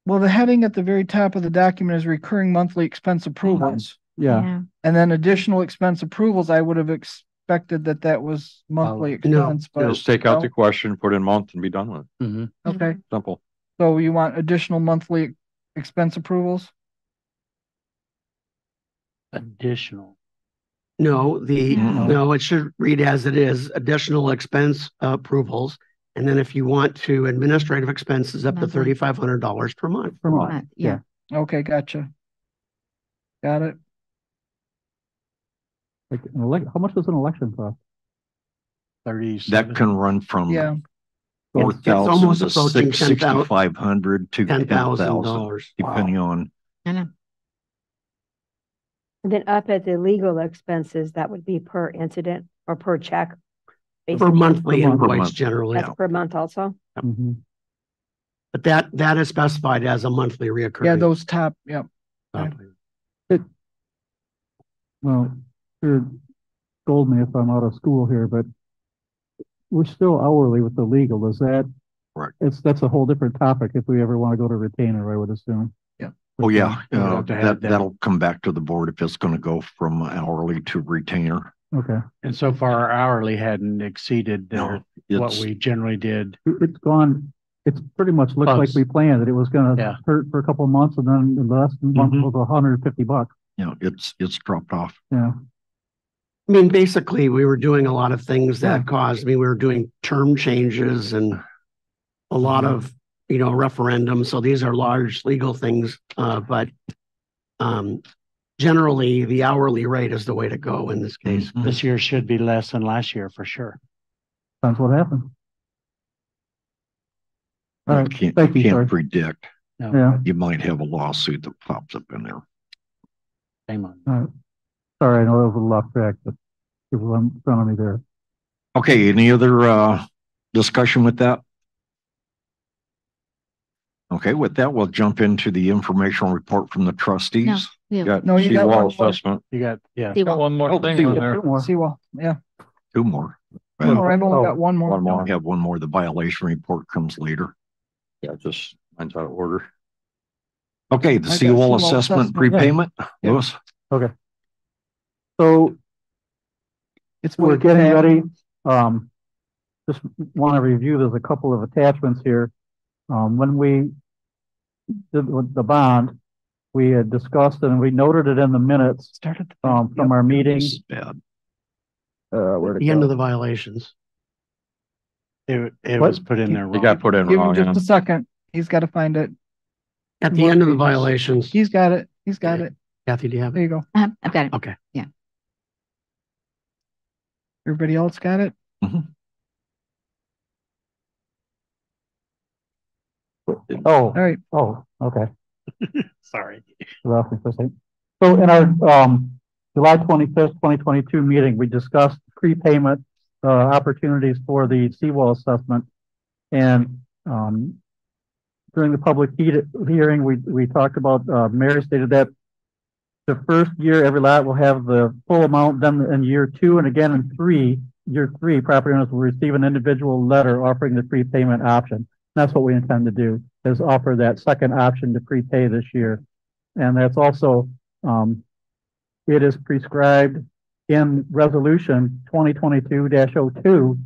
Well, the heading at the very top of the document is recurring monthly expense approvals. Yeah, And then additional expense approvals, I would have expected that that was monthly no, expense, but. Just take out the question, put in month and be done with it. Mhm. Okay, Simple. so you want additional monthly expense approvals? additional. No, the, No. no, it should read as it is, additional expense approvals. And then if you want to administrative expenses up to Monthly. thirty-five hundred dollars per month. per month. Month, Yeah. Okay, gotcha. Got it. Like an elec, how much does an election cost? Thirty. That can run from Yeah, four It's almost to approaching six, 10,000 sixty-five hundred to Ten ten thousand thousand, dollars. depending on, I and then up at the legal expenses, that would be per incident or per check. For monthly Per month. Invoice month. generally, That's per month also. Mhm. but that, that is specified as a monthly reoccurring. yeah, those top, yep. monthly. Well, sure, scold me if I'm out of school here, but we're still hourly with the legal. Is that? Correct. It's, that's a whole different topic if we ever want to go to retainer, I would assume. Yeah. Oh, yeah, We'll uh, have to have that, that. that'll come back to the board if it's gonna go from hourly to retainer. Okay. And so far our hourly hadn't exceeded No, their, what it's, we generally did. It- It's gone, it's pretty much looked like Close. we planned it. It was Yeah. gonna hurt for a couple of months and then the last month Mhm. was hundred and fifty bucks. you know, it's, it's dropped off. Yeah. I mean, basically, we were doing a lot of things Yeah. that caused, I mean, we were doing term changes and a lot of, you know, referendums. So these are large legal things, uh, but um, generally, the hourly rate is the way to go in this case. Mhm. This year should be less than last year for sure. That's what happened. All You can't, thank you, you can't predict. No, Yeah, You might have a lawsuit that pops up in there. Same on. all right. Sorry, I know that was a little off track, but it was in front of me there. Okay, any other, uh, discussion with that? Okay, with that, we'll jump into the informational report from the trustees. Yeah. Got No, you got one seawall more. assessment. You got, yeah. See, Got well, one more Oh, thing see, on yeah. there. Two more. See, well, yeah. Two more. Oh, Well, I've only oh, got one more. One I more. have one more. The violation report comes later. Yeah, just mine's out of order. Okay, the I got seawall seawall assessment assessment, yeah. prepayment, Yeah. Louis? So It's we're getting back. ready. Um, just want to review, there's a couple of attachments here. Um, when we did with the bond, we had discussed it and we noted it in the minutes, Started. um, from our meeting. This is bad. Uh, where'd it The end go? of the violations. It, it What? was put in there It wrong. got put in Give him wrong. just yeah. a second. He's got to find it. At the More end of the pages. violations, He's got it. He's got Okay. it. Kathy, do you have it? There it? you go. uh, I've got it. Okay. Yeah. Everybody else got it? Oh, All right. oh, okay. Sorry. So in our, um, July twenty-fifth, twenty twenty-two meeting, we discussed prepayment, uh, opportunities for the seawall assessment. And, um, during the public hearing, we, we talked about, uh, Mary stated that the first year, every lot will have the full amount, then in year two and again in three, year three, property owners will receive an individual letter offering the prepayment option. That's what we intend to do, is offer that second option to prepay this year. And that's also, um, it is prescribed in resolution twenty twenty-two 2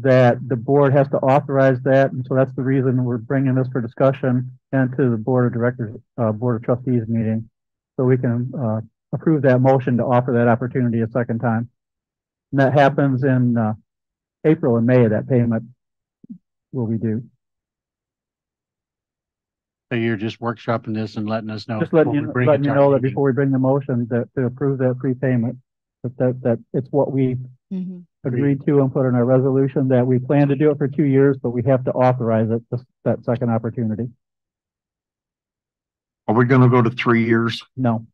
that the board has to authorize that. And so that's the reason we're bringing this for discussion and to the board of directors, uh, board of trustees meeting. So we can, uh, approve that motion to offer that opportunity a second time. And that happens in, uh, April and May, that payment will be due. So you're just workshopping this and letting us know. Just letting you, we letting you know that meeting. before we bring the motion that to approve that prepayment, that, that, that it's what we Mhm. agreed to and put in our resolution that we plan to do it for two years, but we have to authorize it, this, that second opportunity. Are we gonna go to three years? No.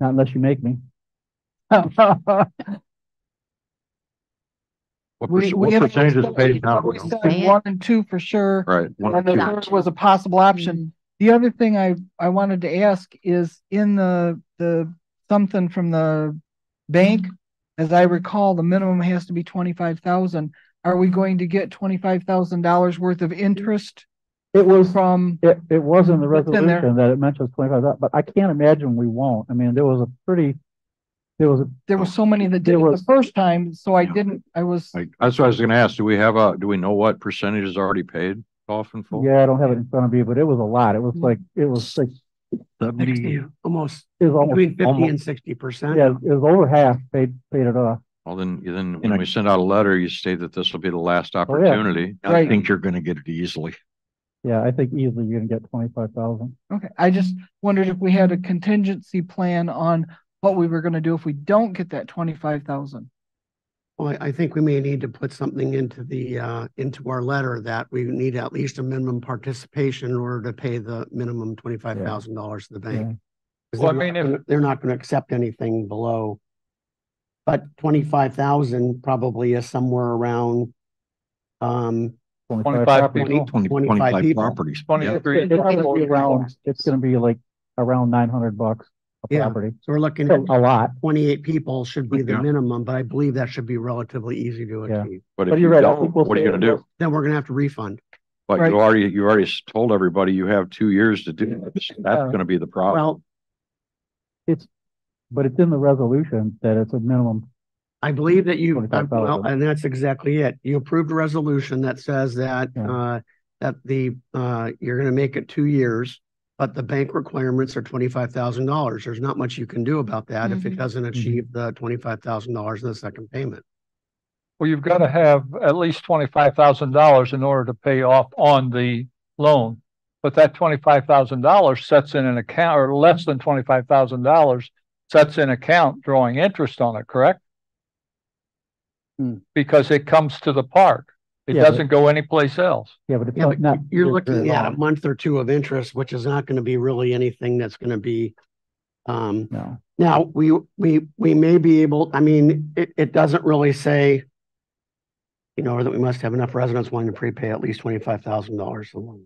Not unless you make me. What We, perc- we what haven't percentage is said- paid now? We said one and two for sure. Right. one And or the two. third was a possible option. Mm-hmm. The other thing I, I wanted to ask is in the, the, something from the bank, mm-hmm. as I recall, the minimum has to be twenty-five thousand. Are we going to get twenty-five thousand dollars worth of interest It was, from, it, it was in the It's in there. resolution that it mentions twenty-five, but I can't imagine we won't. I mean, there was a pretty, there was a, there were so many that There did it the was- first time, so I Yeah. didn't, I was, Like, that's what I was gonna ask. Do we have a, do we know what percentage is already paid off in full? yeah, I don't have it in front of me, but it was a lot. It was Mm. like, it was like, Seventy, 60, almost it was almost, between fifty almost- and sixty percent. yeah, it was over half paid, paid it off. Well, then, then when I- we send out a letter, you state that this will be the last Oh, yeah. opportunity. I Right. think you're gonna get it easily. Yeah, I think easily you're gonna get twenty-five thousand. okay, I just wondered if we had a contingency plan on what we were gonna do if we don't get that twenty-five thousand. Well, I I think we may need to put something into the, uh, into our letter that we need at least a minimum participation in order to pay the minimum twenty-five thousand dollars to the Yeah. bank. 'Cause Well, I they're not mean, if- gonna- They're not gonna accept anything below. But twenty-five thousand probably is somewhere around, um, 25 25 properties. people. 20 25 25 people. properties. Twenty Yeah. three. It's gonna be around, it's gonna be like around nine hundred bucks. A Yeah. property. So we're looking at a lot, twenty-eight people should be the Yeah. minimum, but I believe that should be relatively easy to Yeah. achieve. But But if you're right, I don't, think we'll what are you say- gonna do? Then we're gonna have to refund. But Right. you already, you already s- told everybody you have two years to do this. That's gonna be the problem. Well, it's, but it's in the resolution that it's a minimum. I believe that you, 25,000. well, and that's exactly it. You approved a resolution that says that, Yeah. uh, that the, uh, you're gonna make it two years, but the bank requirements are twenty-five thousand dollars. There's not much you can do about that if it Mhm. doesn't achieve the twenty-five thousand dollars in the second payment. Well, you've got to have at least twenty-five thousand dollars in order to pay off on the loan. But that twenty-five thousand dollars sets in an account, or less than twenty-five thousand dollars sets in account drawing interest on it, correct? Hmm. Because it comes to the park. It Yeah, but- doesn't go anyplace else. Yeah, but it's Yeah, not. but not you're very looking at a long. month or two of interest, which is not gonna be really anything that's gonna be, um, No, Now, we, we, we may be able, I mean, it, it doesn't really say, you know, that we must have enough residents wanting to prepay at least twenty-five thousand dollars a loan.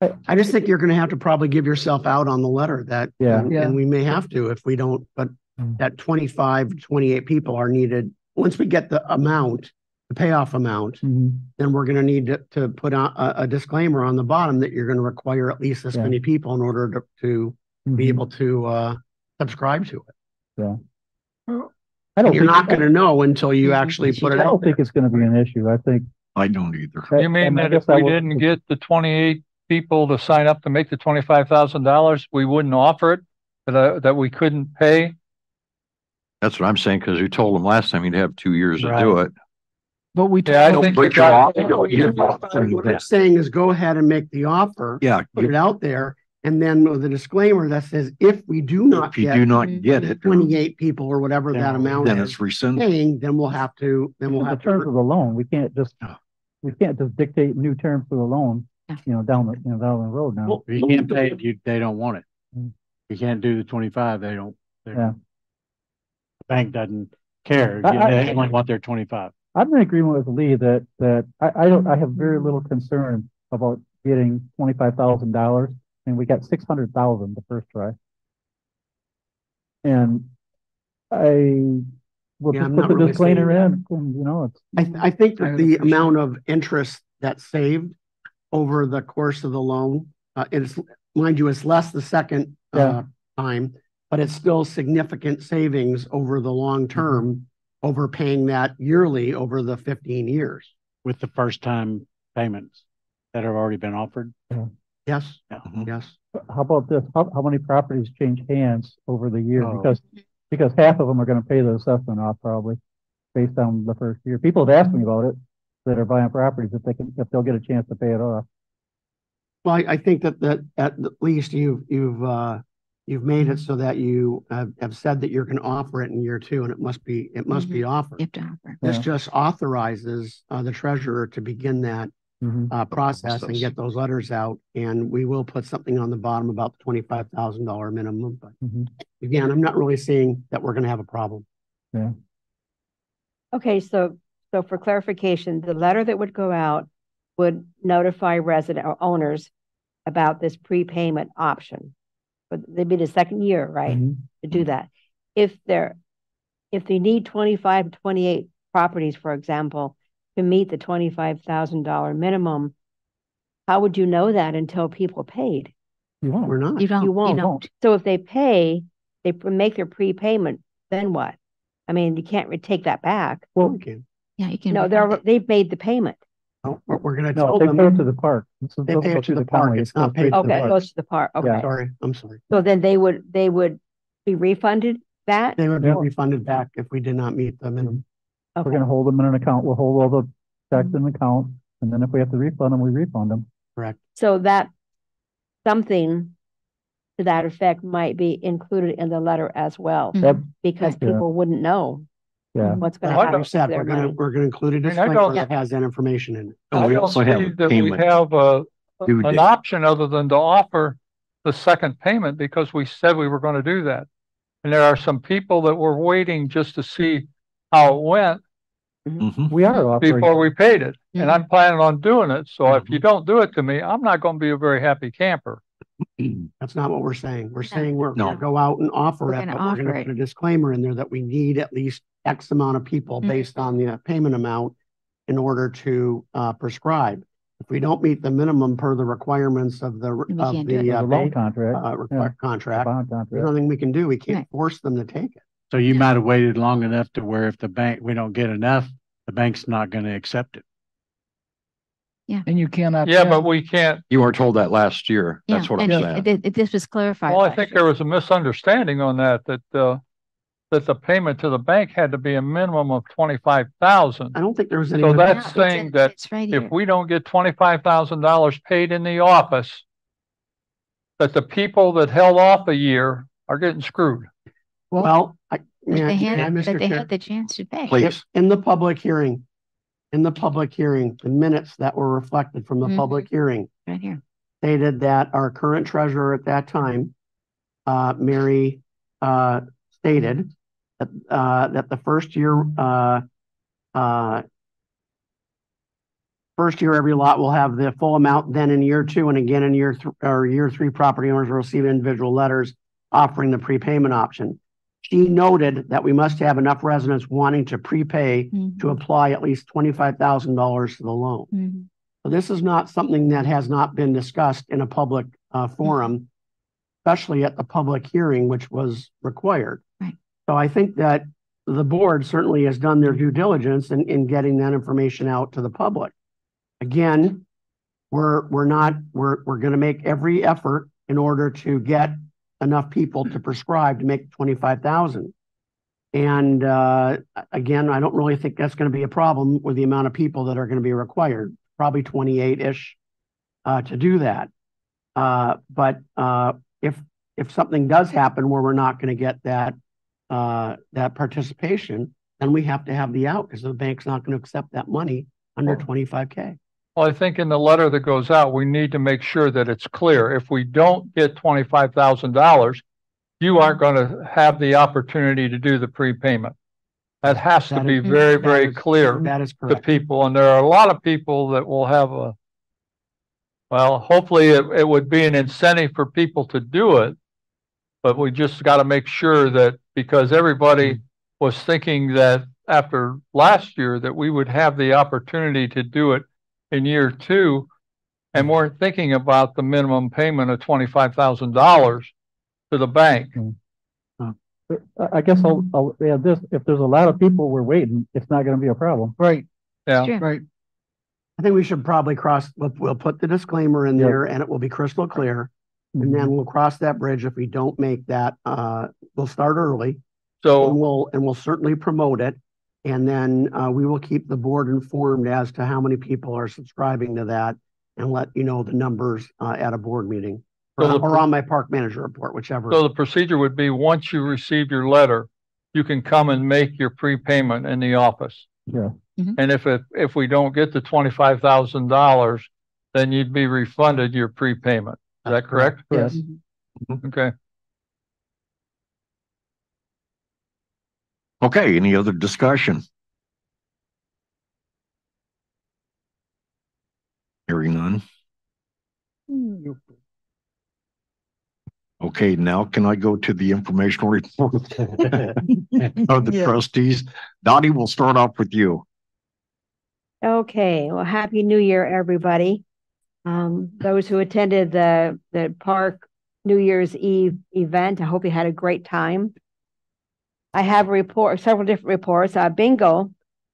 I- I just think you're gonna have to probably give yourself out on the letter that, Yeah. and Yeah. and we may have to if we don't, but Mm. that 25, 28 people are needed. Once we get the amount, the payoff amount, Mhm. then we're gonna need to, to put a, a- a disclaimer on the bottom that you're gonna require at least this Yeah. many people in order to, to be Mhm. able to, uh, subscribe to it. Yeah, I don't You're think- not gonna know until you Mhm. actually put I it out don't there. think it's gonna be an issue. I think. I don't either. You mean and I that if guess I we would- didn't get the twenty-eight people to sign up to make the twenty-five thousand dollars, we wouldn't offer it? That, uh, that we couldn't pay? That's what I'm saying, because you told them last time you'd have two years to do it. But we. Yeah, I talked- think. break you your got- law. You don't get- What I'm saying is go ahead and make the offer, Yeah, put it out there, and then with a disclaimer that says, if we do not if you do get not get it, twenty-eight people or whatever that Then- amount then is it's rescinded. paying, then we'll have to, then we'll In the have terms to. of the loan, we can't just, No. we can't just dictate new terms for the loan, Yeah. you know, down the, you know, down the road now. Well, you can't pay it, you, they don't want it. Mm. You can't do the twenty-five, they don't. they're- Yeah. The Bank doesn't care, I- I- they only want their twenty-five. I'm in agreement with Lee that, that I, I don't, I have very little concern about getting twenty-five thousand dollars, and we got six hundred thousand the first try. And I will Yeah, just I'm put not the really disclaimer in, and, you know, it's. I, I think that would the amount of interest that's saved over the course of the loan, uh, it's, mind you, it's less the second, uh, Yeah. time, but it's still significant savings over the long term, over paying that yearly over the fifteen years. with the first time payments that have already been offered. Yes, Mhm. yes. How about this? How, how many properties change hands over the year? Oh. Because, because half of them are gonna pay the assessment off probably, based on the first year. People have asked me about it, that are buying properties, if they can, if they'll get a chance to pay it off. Well, I, I think that, that at least you've, you've, uh, you've made it so that you have, have said that you're gonna offer it in year two, and it must be, it must be offered. You have to offer. This Yeah. just authorizes, uh, the treasurer to begin that, Mhm. uh, process and get those letters out. And we will put something on the bottom about the twenty-five thousand dollar minimum, but Mhm. again, I'm not really seeing that we're gonna have a problem. Yeah. Okay, so, so for clarification, the letter that would go out would notify resident or owners about this prepayment option. But they'd be the second year, right, Mhm. to do that. If they're, if they need 25, 28 properties, for example, to meet the twenty-five thousand dollar minimum, how would you know that until people paid? You won't. We're not. You don't, you won't. don't. So if they pay, they make their prepayment, then what? I mean, you can't re- take that back. Well, we can. Yeah, you can. No, they're, it. they've made the payment. No, We're, we're gonna No, tell they pay it them, to the park. This is- They doesn't pay go it to through the park. county, It's not paid to to the Okay, it park. goes to the park, Yeah. okay. sorry, I'm sorry. So then they would, they would be refunded that? They would be Yeah. refunded back if we did not meet the minimum. We're Okay, gonna hold them in an account. We'll hold all the checks mm-hmm. in an account, and then if we have to refund them, we refund them. Correct. so that, something to that effect might be included in the letter as well. Yep, because Yeah. people wouldn't know yeah. what's gonna Like happen you to said, their we're gonna, money. we're gonna include a mean, I disclaimer don't- that has that information in it. And I we don't also have see that we payment. have a, due an date. option other than to offer the second payment because we said we were going to do that. And there are some people that were waiting just to see how it went Mhm. We are offering. before we paid it. And. I'm planning on doing it. So if you don't do it to me, I'm not going to be a very happy camper. That's not what we're saying. We're saying we're No. gonna go out and offer We're it, gonna but we're offer gonna it. put a disclaimer in there that we need at least X amount of people Mhm. based on the payment amount in order to uh prescribe. If we don't meet the minimum per the requirements of the, We of can't do it. the The uh, loan bank, contract, uh, yeah, requ- contract, bond there's contract. nothing we can do. We can't force them to take it. So you might have waited long enough to where if the bank, we don't get enough, the bank's not gonna accept it. And you cannot. Yeah, but we can't, You weren't told that last year. Yeah, That's what I'm and saying. it- it- This was clarified. well, I last think year. there was a misunderstanding on that, that, uh, that the payment to the bank had to be a minimum of twenty-five thousand. I don't think there was any. So No, that's it's saying in- that It's right here. if we don't get twenty-five thousand dollars paid in the office, that the people that held off a year are getting screwed. Well, I, But yeah, they yeah, had, but Mr. they Chair. had the chance to pay. Please. In the public hearing, in the public hearing, the minutes that were reflected from the Mhm. public hearing Right here. stated that our current treasurer at that time, uh, Mary, uh, stated that, uh, that the first year, uh, uh, first year, every lot will have the full amount, then in year two and again in year or year three, property owners will receive individual letters offering the prepayment option. She noted that we must have enough residents wanting to prepay Mhm, to apply at least twenty-five thousand dollars to the loan. mhm. So This is not something that has not been discussed in a public uh, forum, especially at the public hearing, which was required. Right. So I think that the board certainly has done their due diligence in, in getting that information out to the public. Again, we're, we're not, we're, we're going to make every effort in order to get enough people to prescribe to make twenty-five thousand. And uh, again, I don't really think that's going to be a problem with the amount of people that are going to be required, probably twenty-eight-ish uh, to do that. Uh, but uh, if, if something does happen where we're not going to get that, uh, that participation, then we have to have the out because the bank's not going to accept that money under twenty-five K. Well, I think in the letter that goes out, we need to make sure that it's clear. If we don't get twenty-five thousand dollars, you aren't gonna have the opportunity to do the prepayment. That has to That be is- very, that very is- clear That is to correct. people, and there are a lot of people that will have a well, hopefully it, it would be an incentive for people to do it. But we just gotta make sure that, because everybody mm. was thinking that after last year, that we would have the opportunity to do it in year two. And we're thinking about the minimum payment of twenty-five thousand dollars to the bank. I- I guess I'll, I'll add this, if there's a lot of people we're waiting, it's not gonna be a problem. Right, Yeah, Sure. right. I think we should probably cross, we'll, we'll put the disclaimer in Yeah. there and it will be crystal clear. And Mm-hmm. then we'll cross that bridge if we don't make that, uh, we'll start early. And so, we'll, and we'll certainly promote it. And then, uh, we will keep the board informed as to how many people are subscribing to that and let you know the numbers, uh, at a board meeting. Or, So the- or on my park manager report, whichever. so the procedure would be, once you receive your letter, you can come and make your prepayment in the office. Yeah. Mhm. And if it, if we don't get the twenty-five thousand dollars, then you'd be refunded your prepayment. Is that correct? Yes. Okay. Okay, any other discussion? Hearing none. Okay, now can I go to the informational report of the Yeah. trustees? Dottie, we'll start off with you. Okay, well, happy new year, everybody. Um, those who attended the, the park New Year's Eve event, I hope you had a great time. I have a report, several different reports. Uh, bingo,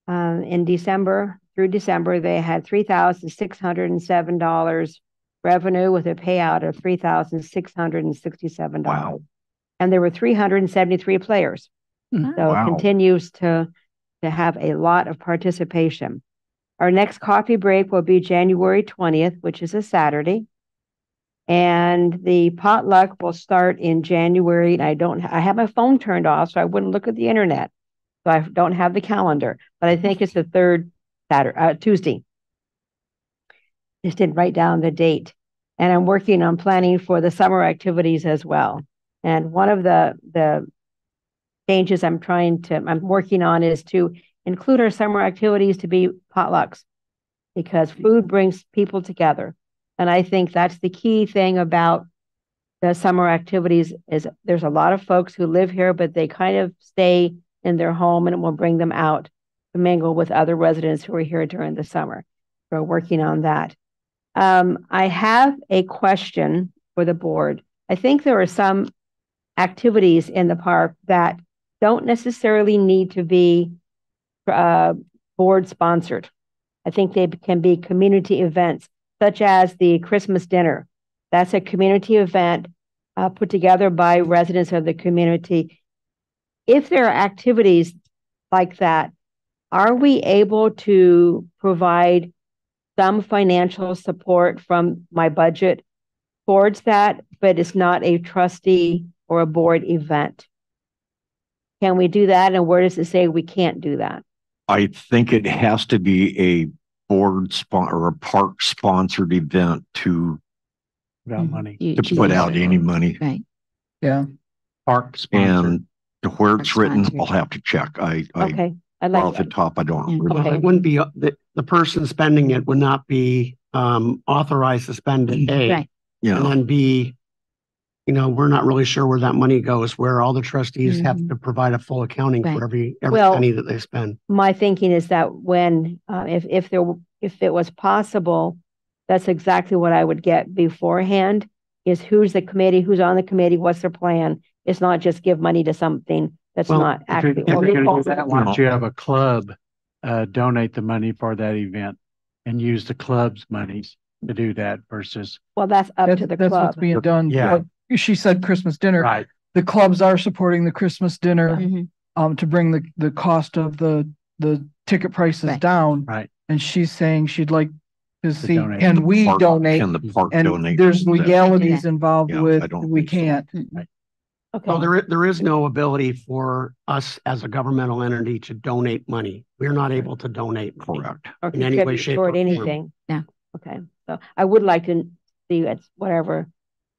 um, in December, through December, they had three thousand six hundred and seven dollars revenue with a payout of three thousand six hundred and sixty-seven dollars. Wow. And there were three hundred and seventy-three players. So it continues to, to have a lot of participation. Our next coffee break will be January twentieth, which is a Saturday. And the potluck will start in January. And I don't, I have my phone turned off, so I wouldn't look at the internet. So I don't have the calendar, but I think it's the third Saturday, uh, Tuesday. Just didn't write down the date. And I'm working on planning for the summer activities as well. And one of the, the changes I'm trying to, I'm working on is to include our summer activities to be potlucks because food brings people together. And I think that's the key thing about the summer activities is, there's a lot of folks who live here, but they kind of stay in their home and it will bring them out to mingle with other residents who are here during the summer. We're working on that. Um, I have a question for the board. I think there are some activities in the park that don't necessarily need to be uh, board sponsored. I think they can be community events, such as the Christmas dinner. That's a community event uh, put together by residents of the community. If there are activities like that, are we able to provide some financial support from my budget towards that, but it's not a trustee or a board event? Can we do that? And where does it say we can't do that? I think it has to be a board spon or a park sponsored event to, Without money. You to choose. put out any money. Right. Yeah. Park sponsored. And to where it's Park written, sponsored. I'll have to check. I, I, Okay, I'd off the like, top, I don't. Yeah. really- Okay. it wouldn't be, uh, the, the person spending it would not be, um, authorized to spend it, A. Right. You And know, then B, you know, we're not really sure where that money goes, where all the trustees have Mm-hmm. to provide a full accounting Right. for every, every Well- penny that they spend. my thinking is that when, uh, if, if there, if it was possible, that's exactly what I would get beforehand, is who's the committee, who's on the committee, what's their plan? It's not just give money to something that's Well, not If you're, actually. if you're gonna do organized. that, why don't you have a club, uh, donate the money for that event and use the club's monies to do that versus, Well, that's up That's, to the that's what's being done. Yeah. Like, She said Christmas dinner. right, The clubs are supporting the Christmas dinner, Mhm. um, to bring the, the cost of the, the ticket prices Right. down. right. And she's saying she'd like to see, donate. can we Park- donate? Can the park And donate? there's to that? legalities involved Yeah, I with, don't we so. can't. Okay, Well, there, i- there is no ability for us as a governmental entity to donate money. We're not able to donate. money. Correct. or in any way, contribute shape, toward or form. anything. Yeah. Okay, so I would like to see it's whatever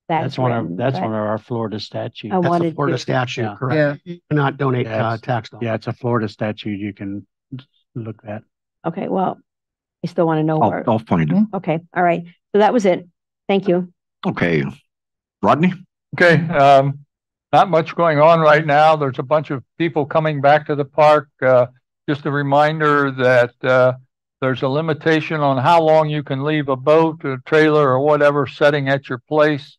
that's That's one of, written, that's but one of our Florida statutes. I That's a wanted Florida to- statute, Yeah. correct? Yeah. Cannot donate, uh, Yes. tax dollars. Yeah, it's a Florida statute. You can look at. Okay, well, I still want to know I'll, where. I'll find it. Okay, all right. So that was it. Thank you. Okay. Rodney? Okay, um, not much going on right now. There's a bunch of people coming back to the park. Uh, just a reminder that, uh, there's a limitation on how long you can leave a boat, a trailer or whatever setting at your place.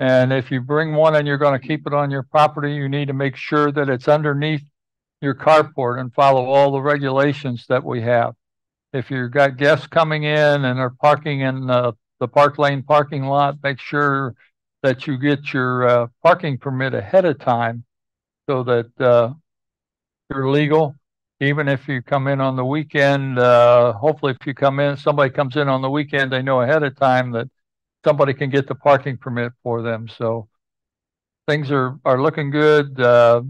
And if you bring one and you're gonna keep it on your property, you need to make sure that it's underneath your carport and follow all the regulations that we have. If you've got guests coming in and are parking in, the park lane parking lot, make sure that you get your uh, parking permit ahead of time so that uh, you're legal. Even if you come in on the weekend, uh, hopefully if you come in, somebody comes in on the weekend, they know ahead of time that somebody can get the parking permit for them. So things are, are looking good. Uh,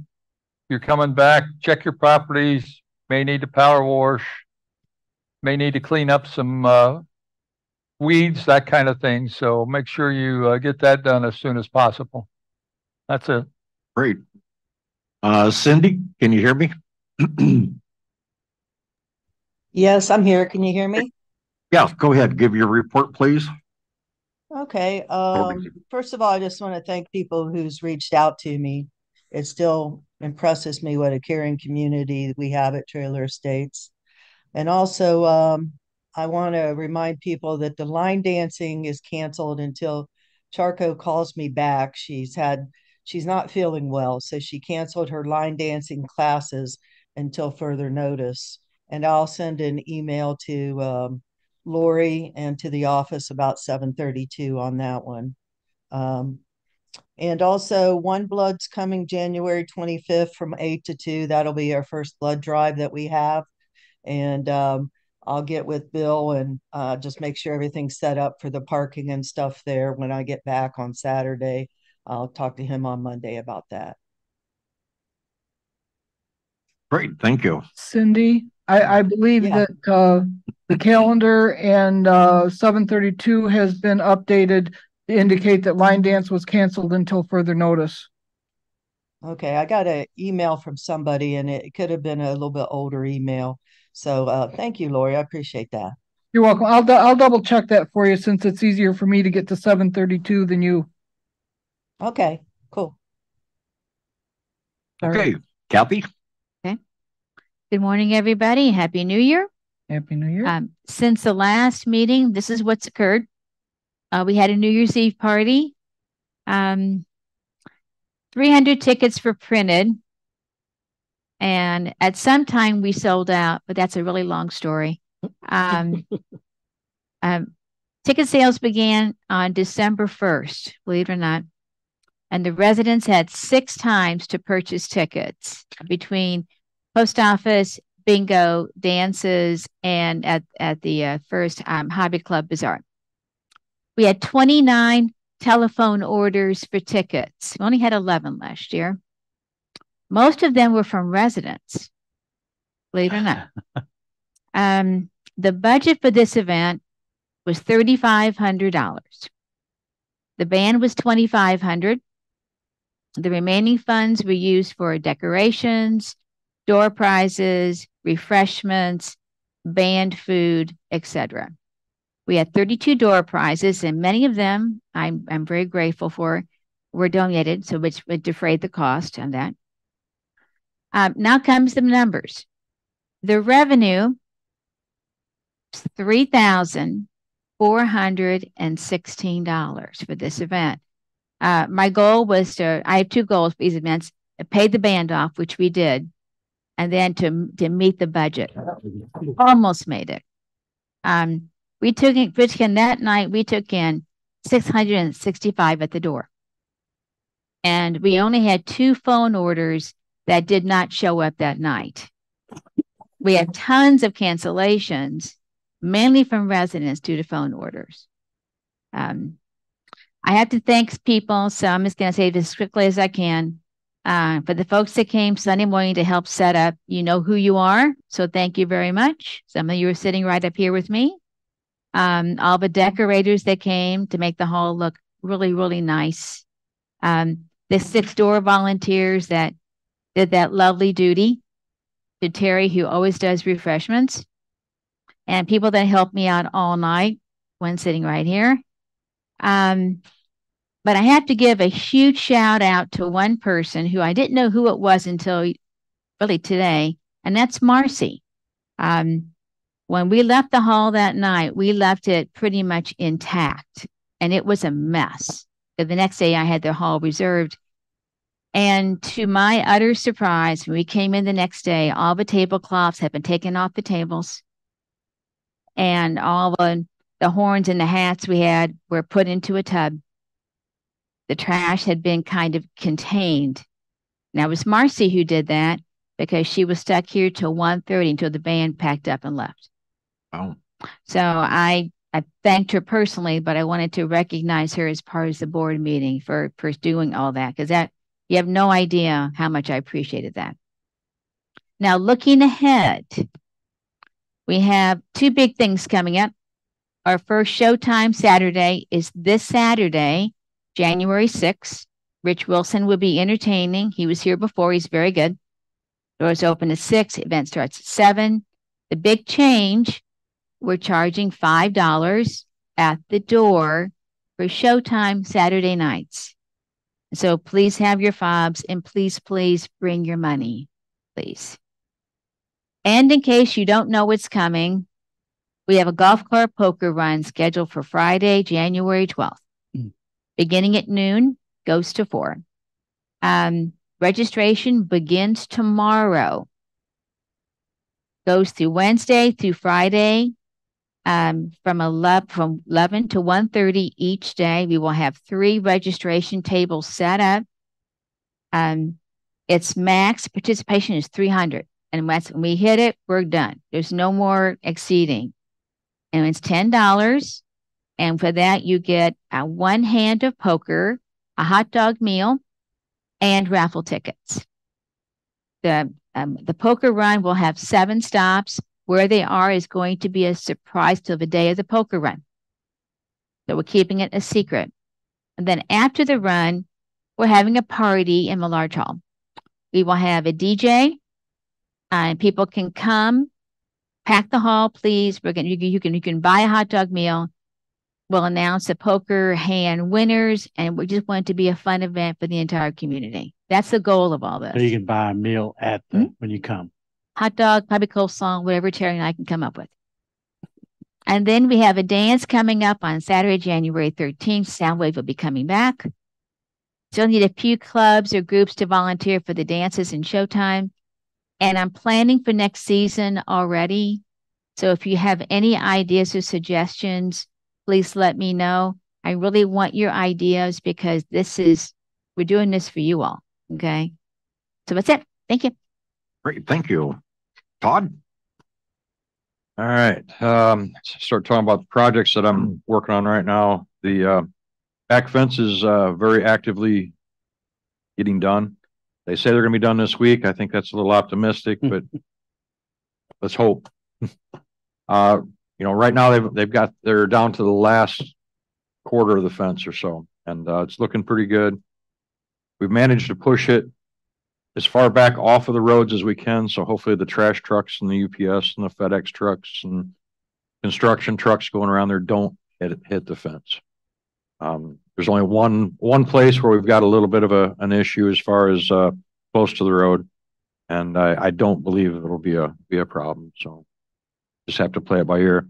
you're coming back, check your properties, may need to power wash, may need to clean up some uh, weeds, that kind of thing. So make sure you uh, get that done as soon as possible. That's it. Great. Uh, Cindy, can you hear me? Yes, I'm here. Can you hear me? Yeah, go ahead. Give your report, please. Okay, um, first of all, I just want to thank people who's reached out to me. It still impresses me what a caring community we have at Trailer Estates. And also, um, I want to remind people that the line dancing is canceled until Charco calls me back. She's had, she's not feeling well, so she canceled her line dancing classes until further notice. And I'll send an email to, um, Lori and to the office about seven thirty-two on that one. Um, and also OneBlood's coming January twenty-fifth from eight to two. That'll be our first blood drive that we have. And um, I'll get with Bill and uh, just make sure everything's set up for the parking and stuff there when I get back on Saturday. I'll talk to him on Monday about that. Great, thank you. Cindy, I, I believe Yeah. that, uh, the calendar and, uh, seven thirty-two has been updated to indicate that line dance was canceled until further notice. Okay, I got an email from somebody and it could have been a little bit older email. So uh, thank you, Lori. I appreciate that. You're welcome. I'll, dou- I'll double check that for you since it's easier for me to get to seven thirty-two than you. Okay, cool. Okay, Kathy? Okay. Good morning, everybody. Happy New Year. Happy New Year. Um, since the last meeting, this is what's occurred. Uh, we had a New Year's Eve party. Um, 300 tickets were printed. And at some time we sold out, but that's a really long story. Um, um, ticket sales began on December 1st, believe it or not. And the residents had six times to purchase tickets between post office, bingo, dances, and at, at the uh, first um, Hobby Club Bazaar. We had 29 telephone orders for tickets. We only had 11 last year. Most of them were from residents, believe it or not. um, the budget for this event was $3,500. The band was 2,500. The remaining funds were used for decorations, door prizes, refreshments, band food, etc. We had 32 door prizes, and many of them I'm I'm very grateful for were donated, so which would defray the cost on that. Um, now comes the numbers. The revenue three thousand four hundred and sixteen dollars for this event. Uh, my goal was to I have two goals for these events: pay the band off, which we did, and then to to meet the budget. Almost made it. Um, we took in, in that night we took in 665 at the door. And we only had two phone orders that did not show up that night. We had tons of cancellations, mainly from residents due to phone orders. Um, I have to thank people, so I'm just going to say this as quickly as I can. Uh, for the folks that came Sunday morning to help set up, you know who you are. So thank you very much. Some of you are sitting right up here with me. Um, all the decorators that came to make the hall look really, really nice. Um, the six door volunteers that did that lovely duty to Terry, who always does refreshments, and people that helped me out all night when sitting right here. Um, but I have to give a huge shout out to one person who I didn't know who it was until really today, and that's Marcy. Um, when we left the hall that night, we left it pretty much intact, and it was a mess. The next day, I had the hall reserved. And to my utter surprise, when we came in the next day, all the tablecloths had been taken off the tables, and all the, the horns and the hats we had were put into a tub the trash had been kind of contained. Now it was Marcy who did that because she was stuck here till 1.30 until the band packed up and left. Oh. So I I thanked her personally, but I wanted to recognize her as part of the board meeting for for doing all that because that you have no idea how much I appreciated that. Now looking ahead, we have two big things coming up. Our first showtime Saturday is this Saturday January 6th. Rich Wilson will be entertaining. He was here before. He's very good. Doors open at 6. Event starts at 7. The big change, we're charging $5 at the door for showtime Saturday nights. So please have your fobs and please, please bring your money, please. And in case you don't know what's coming, we have a golf cart poker run scheduled for Friday, January 12th beginning at noon, goes to four. Um, registration begins tomorrow, goes through Wednesday through Friday, um, from 11 from 11 to 1.30 each day. We will have three registration tables set up. Um, its max participation is 300. And once we hit it, we're done. There's no more exceeding. And it's $10. And for that, you get a one hand of poker, a hot dog meal, and raffle tickets. The, um, the poker run will have seven stops. Where they are is going to be a surprise till the day of the poker run. So we're keeping it a secret. And then after the run, we're having a party in the large hall. We will have a DJ, and people can come, pack the hall, please. We're going you, you can you can buy a hot dog meal, We'll announce the poker hand winners and we just want it to be a fun event for the entire community. That's the goal of all this. So you can buy a meal at the, hmm? when you come. Hot dog, probably coleslaw, whatever Terry and I can come up with. And then we have a dance coming up on Saturday, January thirteenth. Soundwave will be coming back. Still need a few clubs or groups to volunteer for the dances and showtime. And I'm planning for next season already. So if you have any ideas or suggestions, please let me know. I really want your ideas because this is, we're doing this for you all. Okay. So that's it. Thank you. Great, thank you. Todd? All right, um, start talking about the projects that I'm working on right now. The, uh, back fence is, uh, very actively getting done. They say they're gonna be done this week. I think that's a little optimistic, but let's hope. Uh, you know, right now they've, they've got, they're down to the last quarter of the fence or so, and, uh, it's looking pretty good. We've managed to push it as far back off of the roads as we can, so hopefully the trash trucks and the UPS and the FedEx trucks and construction trucks going around there don't hit, hit the fence. Um, there's only one, one place where we've got a little bit of a, an issue as far as, uh, close to the road. And I, I don't believe it'll be a, be a problem, so just have to play it by ear.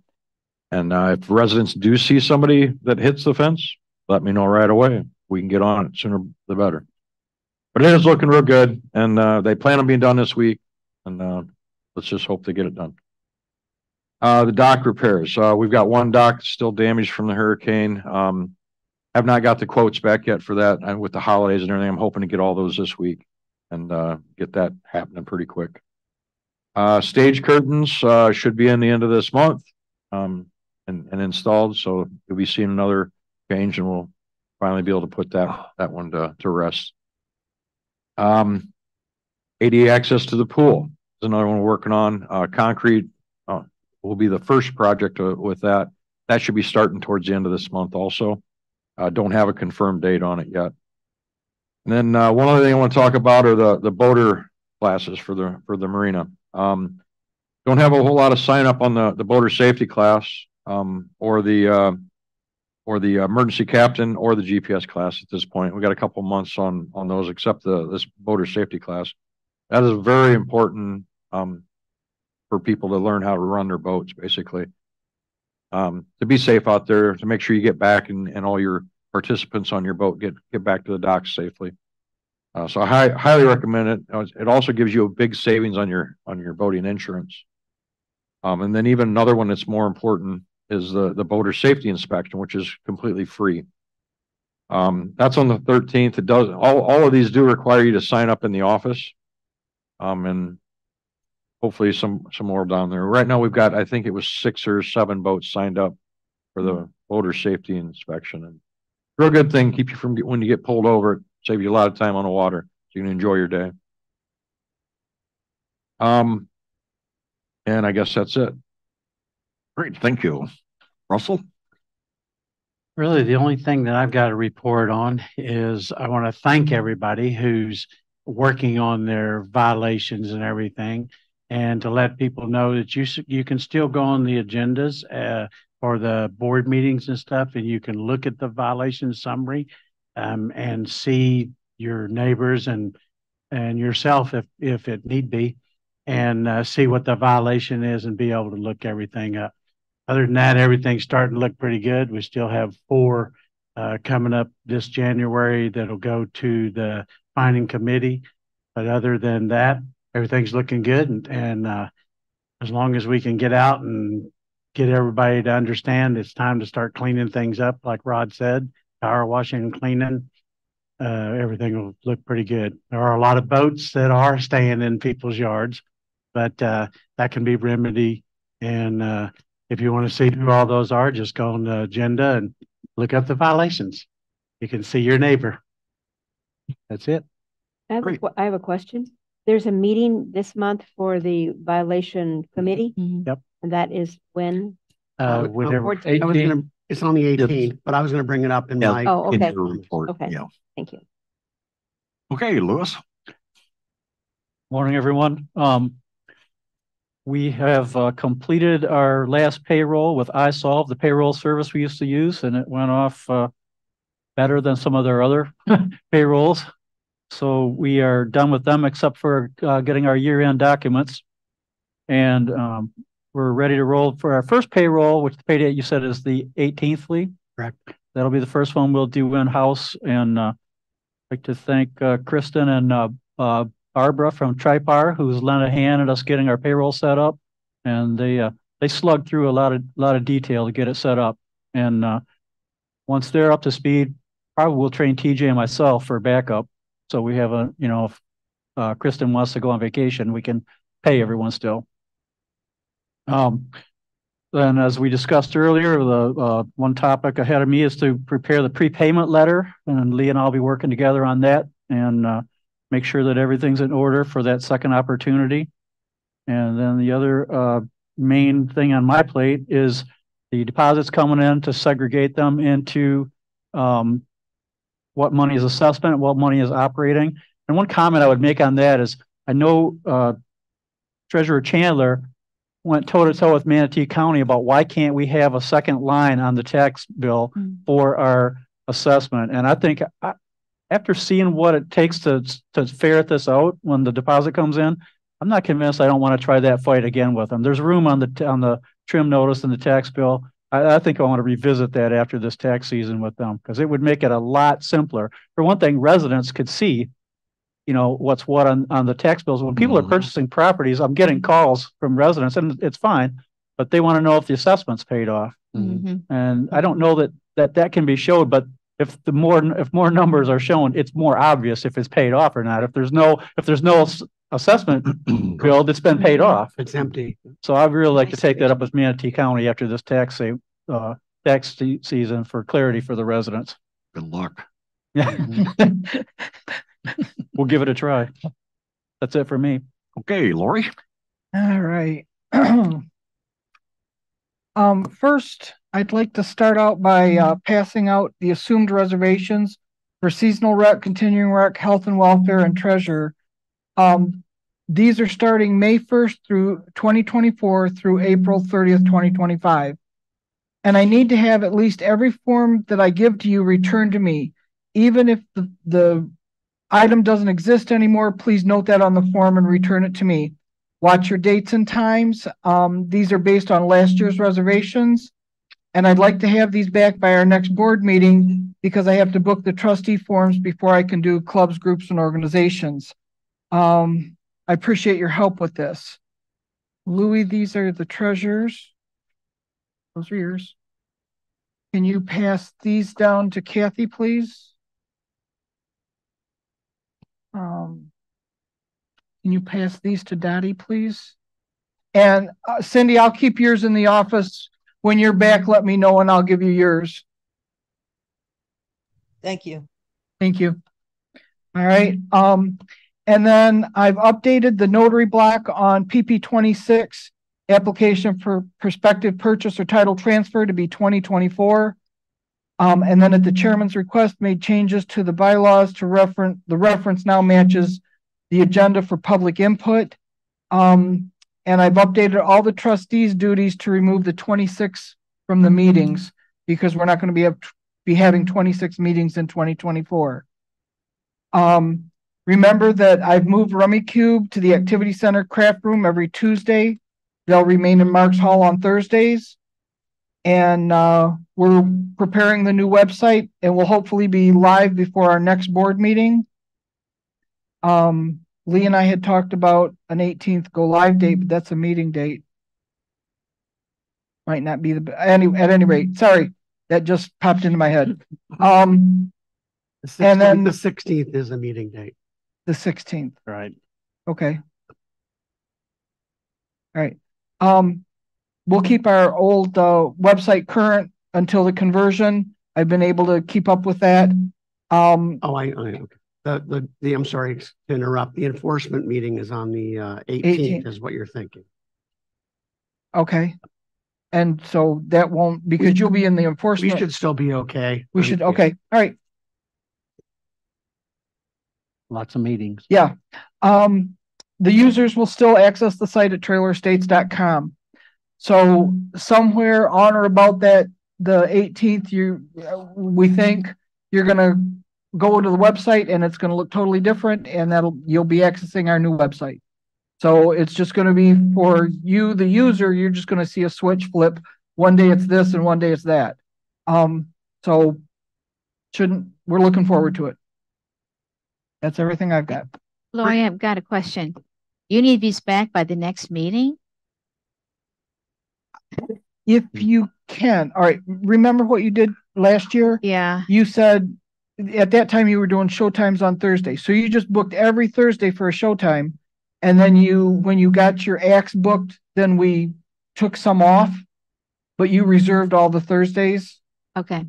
And, uh, if residents do see somebody that hits the fence, let me know right away. We can get on it sooner the better. But it is looking real good and, uh, they plan on being done this week and, uh, let's just hope they get it done. Uh, the dock repairs, uh, we've got one dock still damaged from the hurricane. Um, have not got the quotes back yet for that and with the holidays and everything. I'm hoping to get all those this week and, uh, get that happening pretty quick. Uh, stage curtains, uh, should be in the end of this month, um, and, and installed. So you'll be seeing another change and we'll finally be able to put that, that one to, to rest. Um, ADA access to the pool is another one we're working on. Uh, concrete, uh, will be the first project uh, with that. That should be starting towards the end of this month also. Uh, don't have a confirmed date on it yet. And then, uh, one other thing I want to talk about are the, the boater classes for the, for the marina. Um, don't have a whole lot of sign up on the, the boater safety class, um, or the, uh, or the emergency captain or the GPS class at this point. We got a couple months on, on those, except the, this boater safety class. That is very important, um, for people to learn how to run their boats, basically. Um, to be safe out there, to make sure you get back and, and all your participants on your boat get, get back to the docks safely. Uh, so I hi- highly recommend it. It also gives you a big savings on your, on your boating insurance. Um, and then even another one that's more important is the, the boater safety inspection, which is completely free. Um, that's on the thirteenth. It does, all, all of these do require you to sign up in the office. Um, and hopefully some, some more down there. Right now, we've got, I think it was six or seven boats signed up for the boater safety inspection and real good thing, keep you from, get- when you get pulled over, it save you a lot of time on the water, so you can enjoy your day. Um, and I guess that's it. Great, thank you. Russell? Really, the only thing that I've got to report on is I want to thank everybody who's working on their violations and everything. And to let people know that you, you can still go on the agendas, uh, for the board meetings and stuff, and you can look at the violation summary, um, and see your neighbors and, and yourself if, if it need be, and, uh, see what the violation is and be able to look everything up. Other than that, everything's starting to look pretty good. We still have four uh, coming up this January that'll go to the finding committee. But other than that, everything's looking good and, and uh, as long as we can get out and get everybody to understand it's time to start cleaning things up, like Rod said, power washing and cleaning, uh, everything will look pretty good. There are a lot of boats that are staying in people's yards, but uh, that can be remedied. And uh, if you want to see who all those are, just go on the agenda and look up the violations. You can see your neighbor. That's it. I have, a have a question. There's a meeting this month for the violation committee. Yep. And that is when? Uh, Uh, whenever, I was gonna, it's on the eighteenth, but I was gonna bring it up in Yeah. my. Oh, In okay. your report, Okay. yeah. Thank you. Okay, Lewis? Morning, everyone. Um, we have uh, completed our last payroll with iSolve, the payroll service we used to use, and it went off uh, better than some of their other payrolls. So we are done with them except for uh, getting our year-end documents. And um, we're ready to roll for our first payroll, which the pay date you said is the eighteenth, Lee? Correct. That'll be the first one we'll do in-house and uh, I'd like to thank uh, Kristen and uh, uh, Barbara from Tripar, who's lent a hand at us getting our payroll set up. And they, uh, they slugged through a lot of, lot of detail to get it set up. And, uh, once they're up to speed, probably we'll train TJ and myself for backup. So we have a, you know, if, uh, Kristen wants to go on vacation, we can pay everyone still. Um, then as we discussed earlier, the, uh, one topic ahead of me is to prepare the prepayment letter and Lee and I'll be working together on that and, uh, make sure that everything's in order for that second opportunity. And then the other uh, main thing on my plate is the deposits coming in to segregate them into um, what money is assessment, what money is operating. And one comment I would make on that is I know uh, Treasurer Chandler went toe to toe with Manatee County about why can't we have a second line on the tax bill hmm. for our assessment? And I think I, after seeing what it takes to to ferret this out when the deposit comes in, I'm not convinced I don't want to try that fight again with them. There's room on the on the trim notice and the tax bill. I, I think I want to revisit that after this tax season with them because it would make it a lot simpler. For one thing, residents could see, you know, what's what on on the tax bills. When people are purchasing properties, I'm getting calls from residents, and it's fine, but they want to know if the assessment's paid off. Mhm. And I don't know that that that can be showed, but if the more, if more numbers are shown, it's more obvious if it's paid off or not. If there's no, if there's no assessment bill that's been paid off. It's empty. So I'd really like to take that up with Manatee County after this tax say, uh, tax season for clarity for the residents. Good luck. Yeah. We'll give it a try. That's it for me. Okay, Lori? All right. Um, first, I'd like to start out by uh passing out the assumed reservations for seasonal rec, continuing rec, health and welfare, and treasure. Um, these are starting May first through twenty twenty-four through April thirtieth, twenty twenty-five. And I need to have at least every form that I give to you returned to me. Even if the, the item doesn't exist anymore, please note that on the form and return it to me. Watch your dates and times. Um, these are based on last year's reservations. And I'd like to have these back by our next board meeting because I have to book the trustee forms before I can do clubs, groups, and organizations. Um, I appreciate your help with this. Louis, these are the treasures. Those are yours. Can you pass these down to Kathy, please? Um, can you pass these to Dottie, please? And uh, Cindy, I'll keep yours in the office. When you're back, let me know and I'll give you yours. Thank you. Thank you. All right, um, and then I've updated the notary block on PP twenty-six. Application for prospective purchase or title transfer to be twenty twenty-four. Um, and then at the chairman's request, made changes to the bylaws to reference, the reference now matches the agenda for public input. Um, and I've updated all the trustees' duties to remove the twenty-six from the meetings because we're not gonna be, have- be having twenty-six meetings in twenty twenty-four. Um, remember that I've moved Rummikub to the Activity Center Craft Room every Tuesday. They'll remain in Marks Hall on Thursdays. And, uh, we're preparing the new website and will hopefully be live before our next board meeting. Um, Lee and I had talked about an eighteenth go live date, but that's a meeting date. Might not be the, any, at any rate, sorry, that just popped into my head. Um, The And then- the sixteenth is a meeting date. the sixteenth. Right. Okay. All right, um, we'll keep our old, uh, website current until the conversion. I've been able to keep up with that. Um, Oh, I, I, okay. the, the, the, I'm sorry to interrupt. The enforcement meeting is on the uh 18th. eighteenth is what you're thinking. okay. And so that won't, because you'll be in the enforcement. We should still be okay. we should, okay, all right, Lots of meetings. yeah. Um, the users will still access the site at trailerestates.com. So somewhere on or about that, the eighteenth, you, we think you're gonna go to the website and it's gonna look totally different and that'll, you'll be accessing our new website. So it's just gonna be for you, the user, you're just gonna see a switch flip. One day it's this and one day it's that. Um, so shouldn't, we're looking forward to it. That's everything I've got. Lori, I've got a question. You need these back by the next meeting? If hmm. you can, all right, remember what you did last year? Yeah, You said at that time you were doing showtimes on Thursday. So you just booked every Thursday for a showtime. And then you, when you got your acts booked, then we took some off. But you reserved all the Thursdays. okay,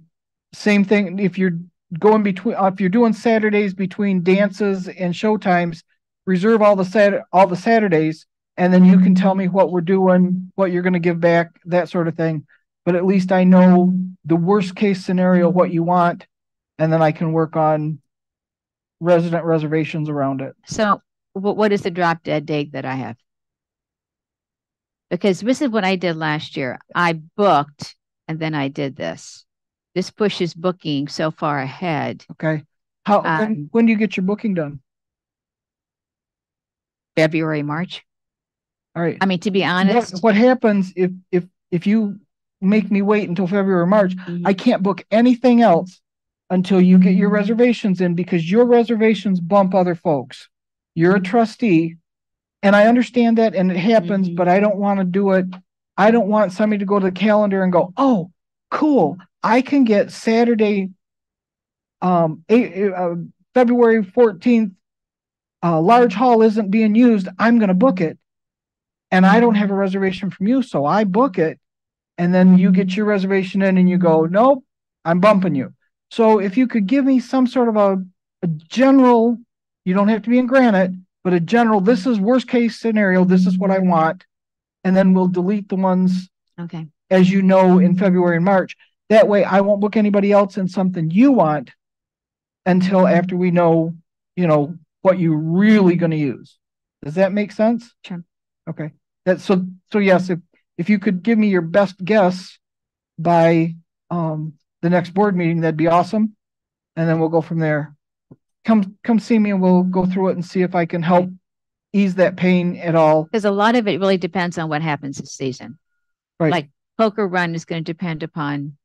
Same thing, if you're going between, if you're doing Saturdays between dances and showtimes, reserve all the Sat, all the Saturdays. And then you can tell me what we're doing, what you're gonna give back, that sort of thing. But at least I know the worst case scenario, what you want, and then I can work on resident reservations around it. so what, what is the drop dead date that I have? Because this is what I did last year. I booked and then I did this. This pushes booking so far ahead, Okay? How, when, Um, when do you get your booking done? February, March. All right. I mean, to be honest, what happens if, if, if you make me wait until February or March. I can't book anything else until you get your reservations in because your reservations bump other folks. You're a trustee and I understand that and it happens, but I don't want to do it. I don't want somebody to go to the calendar and go, oh, cool. I can get Saturday, um, eight, uh, February fourteenth. Uh, large hall isn't being used. I'm gonna book it. And I don't mm-hmm. have a reservation from you, so I book it. And then you get your mm-hmm. reservation in and you go, nope, I'm bumping you. So if you could give me some sort of a, a general, you don't have to be in granite, but a general, this is worst case scenario, this is what I want. And then we'll delete the ones okay, as you know, in February and March. That way I won't book anybody else in something you want until after we know, you know, what you're really gonna use. Does that make sense? Sure. Okay, that's so, so yes, if, if you could give me your best guess by, um, the next board meeting, that'd be awesome. And then we'll go from there. Come, come see me and we'll go through it and see if I can help ease that pain at all. because a lot of it really depends on what happens this season. Right. Like poker run is going to depend upon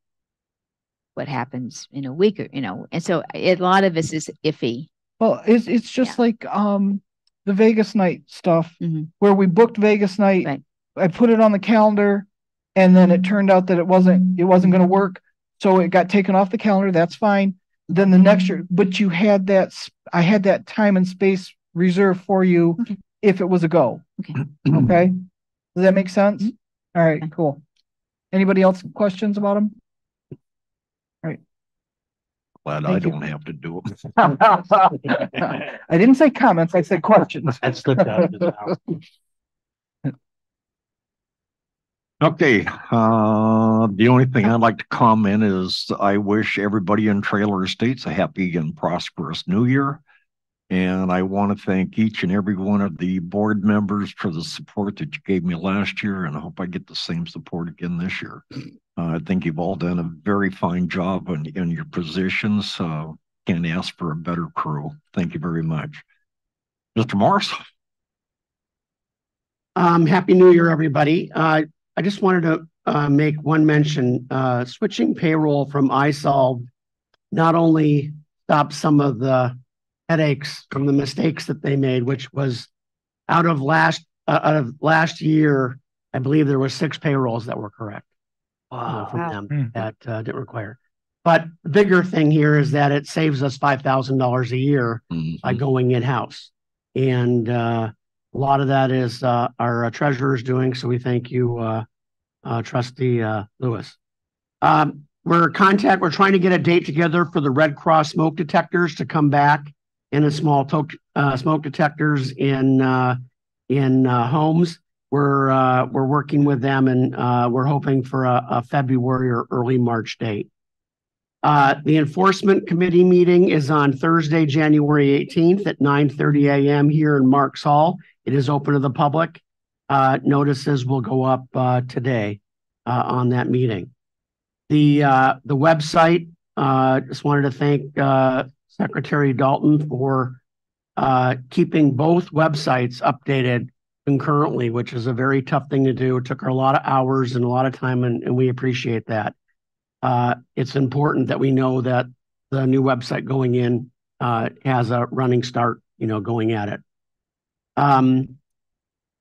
what happens in a week or, you know, and so a lot of this is iffy. Well, it's it's just like um the Vegas night stuff Mhm. where we booked Vegas night. Right. I put it on the calendar and then it turned out that it wasn't it wasn't gonna work. So it got taken off the calendar. That's fine. Then the next year, but you had that I had that time and space reserved for you Okay. if it was a go. Okay. Okay? Does that make sense? All right, cool. Anybody else questions about them? Glad I you. don't have to do it. I didn't say comments, I said questions. That slipped out of his mouth. Okay, uh, the only thing I'd like to comment is I wish everybody in Trailer Estates a happy and prosperous new year. And I want to thank each and every one of the board members for the support that you gave me last year, and I hope I get the same support again this year. Uh, I think you've all done a very fine job in, in your positions, so can't ask for a better crew. Thank you very much. Mr. Morris? Um, Happy New Year, everybody. Uh, I just wanted to, uh, make one mention, uh, switching payroll from iSolve not only stopped some of the headaches from the mistakes that they made, which was out of last, uh, out of last year, I believe there were six payrolls that were correct. Uh, From Wow. them Hmm. that, uh, didn't require. But the bigger thing here is that it saves us five thousand dollars a year Mhm. by going in-house. And uh, a lot of that is uh, our uh, treasurer's doing, so we thank you, uh, uh, trustee uh, Louis. Um, We're contact, we're trying to get a date together for the Red Cross smoke detectors to come back in a small toke, uh, smoke detectors in, uh, in uh, homes. We're, uh, we're working with them and uh, we're hoping for a, February or early March date. Uh, the enforcement committee meeting is on Thursday, January eighteenth at nine thirty AM here in Marks Hall. It is open to the public. Uh, notices will go up, uh, today, uh, on that meeting. The, the website, just wanted to thank, Secretary Dalton for, keeping both websites updated concurrently, which is a very tough thing to do. It took her a lot of hours and a lot of time and, and we appreciate that. Uh, it's important that we know that the new website going in, uh, has a running start, you know, going at it. Um,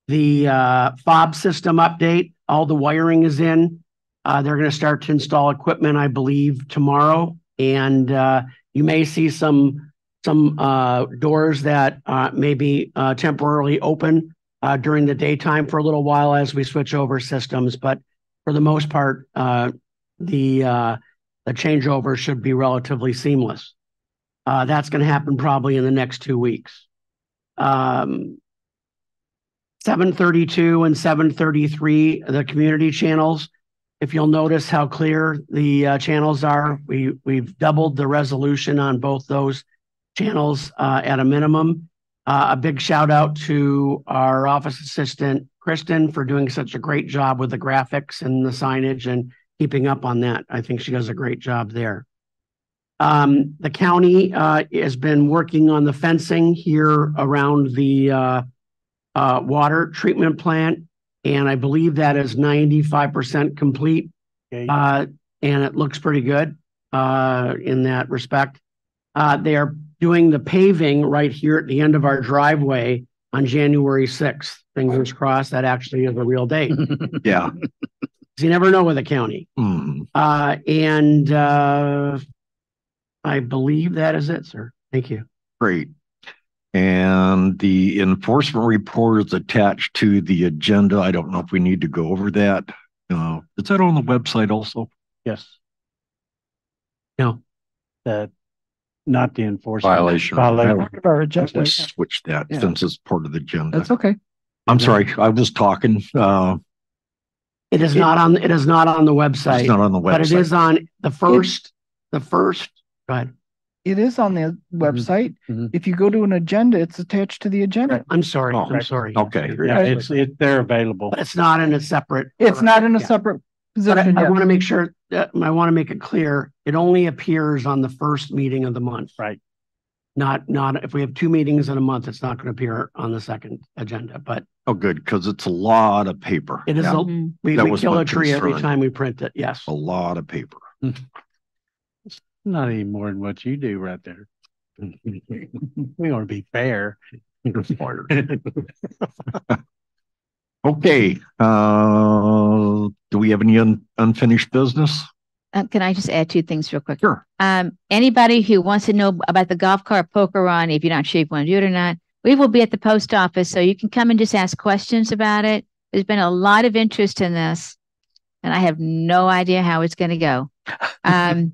the, uh, fob system update, all the wiring is in. Uh, they're going to start to install equipment, I believe, tomorrow. And, uh, you may see some, some, uh, doors that, may be, temporarily open, uh, during the daytime for a little while as we switch over systems. But for the most part, uh, the, uh, the changeover should be relatively seamless. Uh, that's going to happen probably in the next two weeks. Um, seven thirty-two and seven thirty-three, the community channels. If you'll notice how clear the uh, channels are, we, we've doubled the resolution on both those channels uh, at a minimum. Uh, a big shout out to our office assistant, Kristen, for doing such a great job with the graphics and the signage and keeping up on that. I think she does a great job there. Um, the county, uh, has been working on the fencing here around the, uh, uh, water treatment plant. And I believe that is ninety-five percent complete. Okay. Uh, and it looks pretty good, uh, in that respect. Uh, they are doing the paving right here at the end of our driveway on January sixth. Fingers crossed, that actually is a real date. Yeah. You never know with the county. Hmm. Uh, and, uh, I believe that is it, sir. Thank you. Great. And the enforcement report is attached to the agenda. I don't know if we need to go over that. Uh, is that on the website also? Yes. No. That, not the enforcement. Violation. Violation. Part of our I agenda. would switch that Yeah. since it's part of the agenda. That's okay. I'm sorry, I was talking, uh, It is It- not on, it is not on the it's website, not on the website. but it website. is on the first, the first, go ahead. It is on the website. Mhm. If you go to an agenda, it's attached to the agenda. I'm sorry, Oh, I'm sorry. Okay. Yeah, it's, it, they're available. But it's not in a separate. It's not in a Yeah. separate But I, position I want to make sure that, I want to make it clear, it only appears on the first meeting of the month. Right. Not, not, if we have two meetings in a month, it's not going to appear on the second agenda, but Oh, good, because it's a lot of paper. it is, Yeah, a Mhm. we, That we kill a tree every time we print it, yes. A lot of paper. Not any more than what you do right there. We want to be fair. Okay, uh, do we have any un- unfinished business? Uh, can I just add two things real quick? Sure. Um, anybody who wants to know about the golf cart poker run, if you're not sure if you want to do it or not, we will be at the post office, so you can come and just ask questions about it. There's been a lot of interest in this, and I have no idea how it's going to go. Um,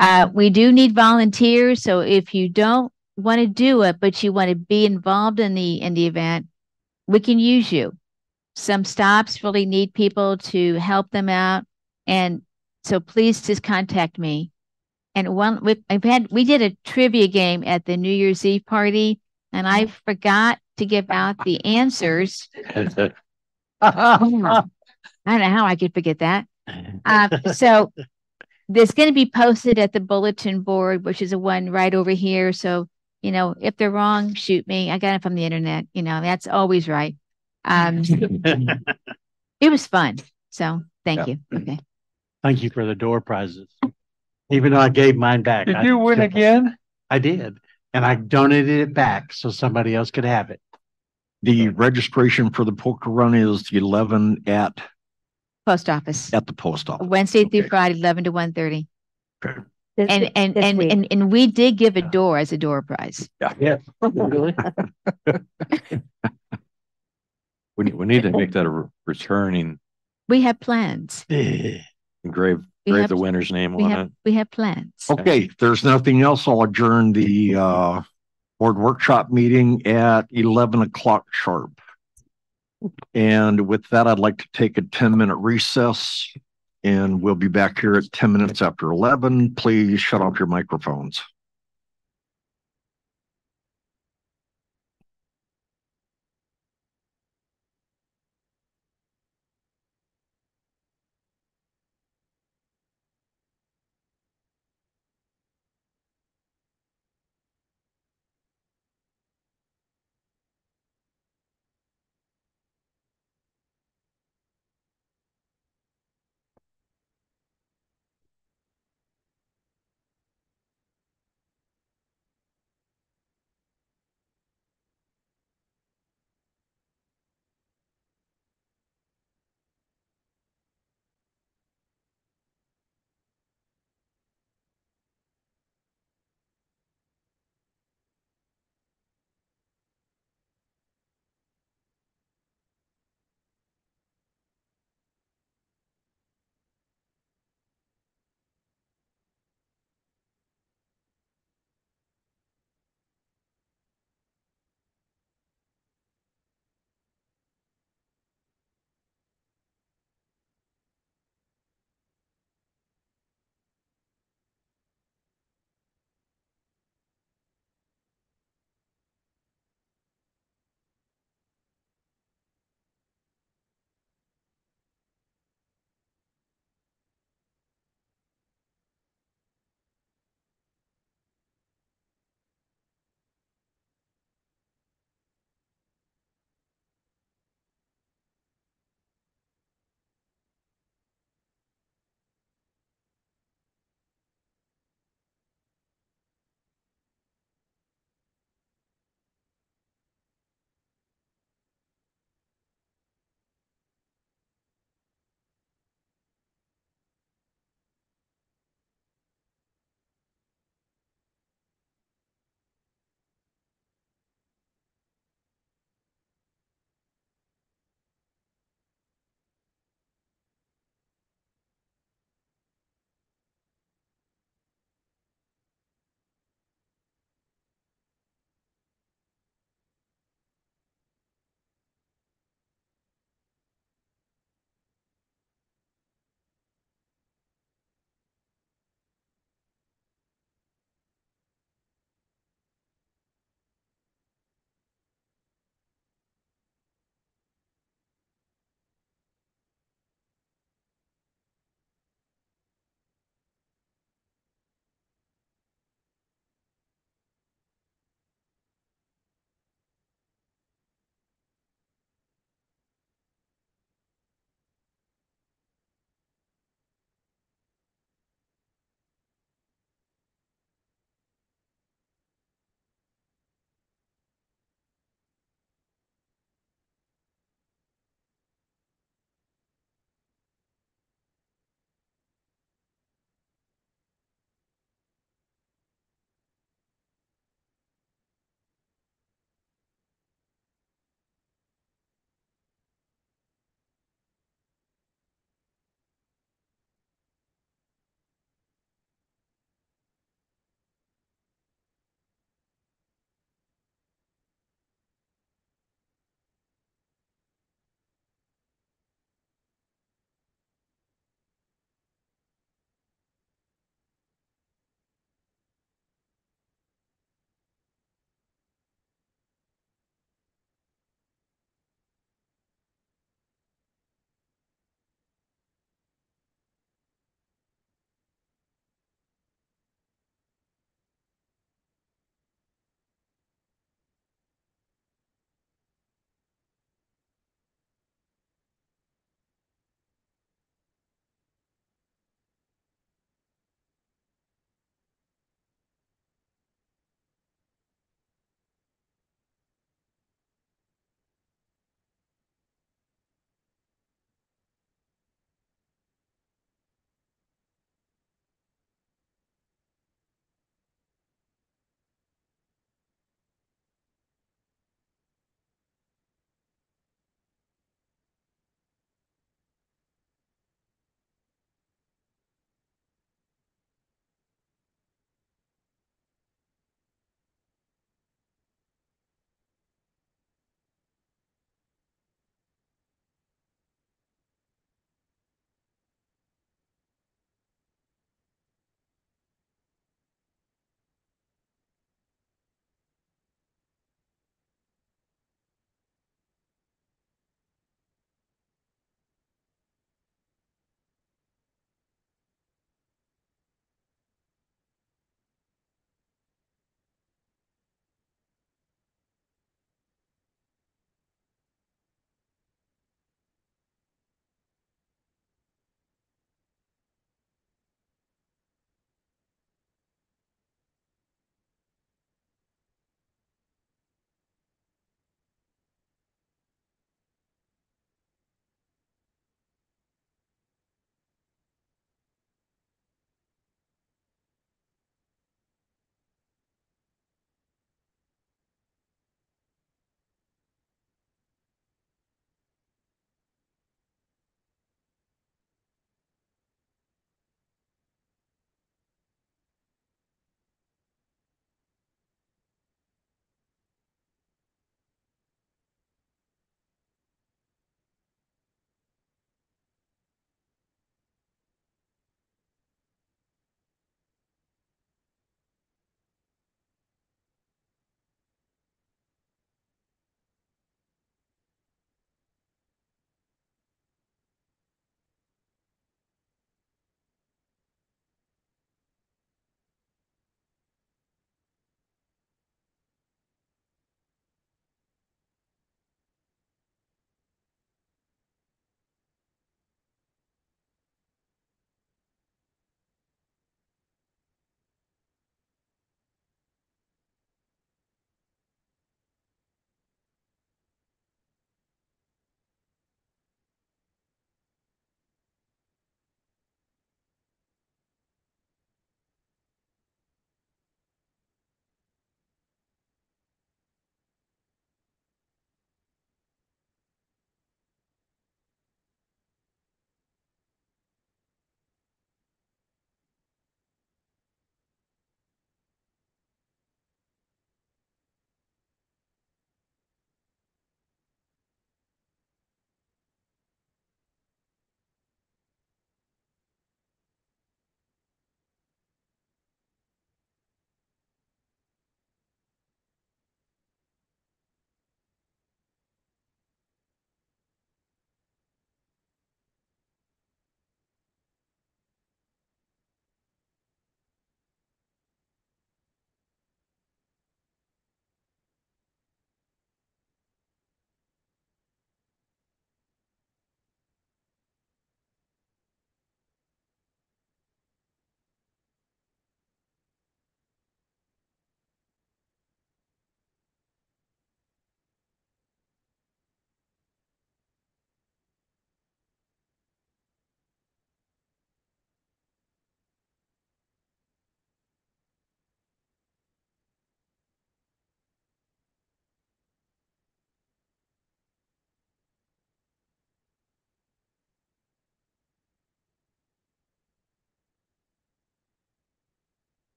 uh, we do need volunteers, so if you don't want to do it, but you want to be involved in the in the event, we can use you. Some stops really need people to help them out, and so please just contact me. And one, we, I've had, we did a trivia game at the New Year's Eve party and I forgot to give out the answers. I don't know how I could forget that. Uh, so there's going to be posted at the bulletin board, which is a one right over here. So, you know, if they're wrong, shoot me. I got it from the internet. You know, that's always right. Um, it was fun. So thank you. Okay. Thank you for the door prizes. Even though I gave mine back. Did I- you win again? I did. And I donated it back so somebody else could have it. The registration for the poker run is eleven at, Post office. at the post office. Wednesday through Friday, eleven to one thirty. This- And, and, this and, week. and, and we did give a door as a door prize. Yeah. Yeah. Really? We need, we need to make that a returning We have plans. engrave, We engrave have- the winner's name We on have, it. we have plans. Okay, if there's nothing else, I'll adjourn the, uh, board workshop meeting at eleven o'clock sharp. And with that, I'd like to take a ten minute recess And we'll be back here at ten minutes after eleven. Please shut off your microphones.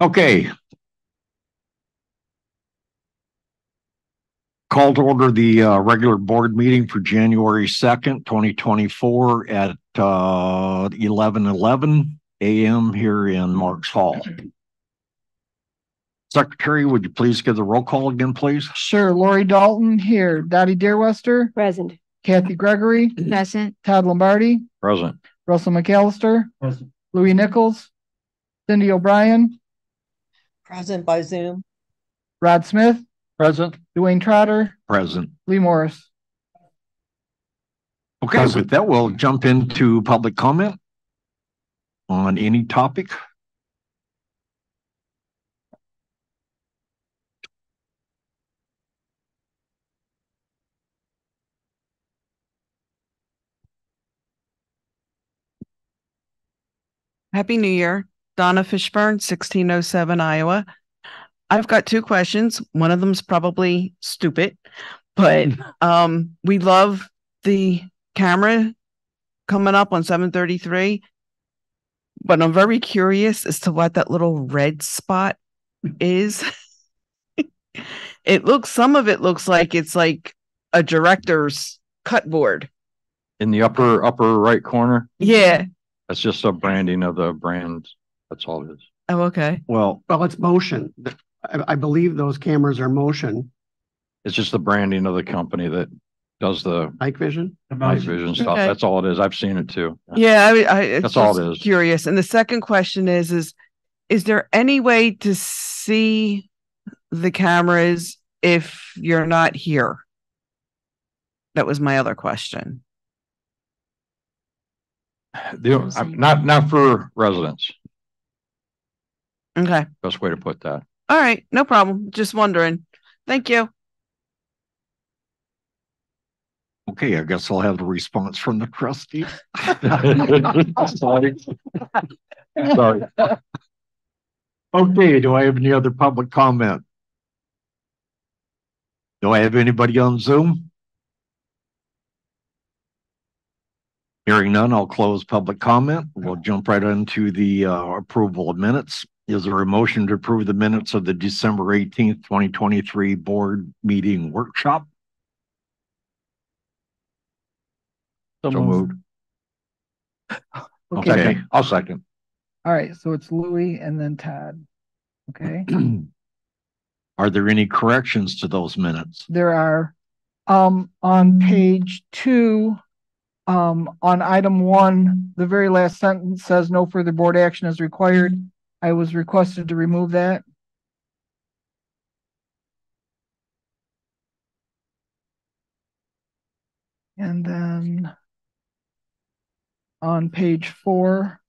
Okay. Call to order the uh, regular board meeting for January second, twenty twenty-four at uh eleven eleven AM here in Marks Hall. Secretary, would you please give the roll call again, please? Sure, Lori Dalton here, Dottie Deerwester, Present. Kathy Gregory, Present. Todd Lombardi, Present. Russell McAllister, Present. Louis Nichols, Cindy O'Brien, Present by Zoom. Rod Smith, Present. Dwayne Trotter, Present. Lee Morris. Okay, with that, we'll jump into public comment on any topic. Happy New Year. Donna Fishburne, sixteen oh seven Iowa. I've got two questions. One of them's probably stupid, but um, we love the camera coming up on seven thirty-three. But I'm very curious as to what that little red spot is. It looks, some of it looks like it's like a director's cut board. In the upper, upper right corner, Yeah. That's just a branding of the brand. That's all it is. Oh, okay. Well, Well, it's motion. I, I believe those cameras are motion, It's just the branding of the company that does the Night Vision. night vision stuff. Okay. That's all it is. I've seen it too. Yeah, I, I it's That's all it just is. Curious. And the second question is, is is there any way to see the cameras if you're not here? That was my other question. The, uh, not, not for residents. Okay. Best way to put that. All right. No problem. Just wondering. Thank you. okay, I guess I'll have a response from the trustee. Sorry. Sorry. Okay, do I have any other public comment? Do I have anybody on Zoom? Hearing none, I'll close public comment. We'll jump right into the uh, approval of minutes. Is there a motion to approve the minutes of the December eighteenth, twenty twenty-three board meeting workshop? So moved. Okay, Okay, I'll second. all right, so it's Louis and then Todd. Okay, Are there any corrections to those minutes? there are, um, on page two, um, on item one, the very last sentence says no further board action is required. I was requested to remove that. And then on page four,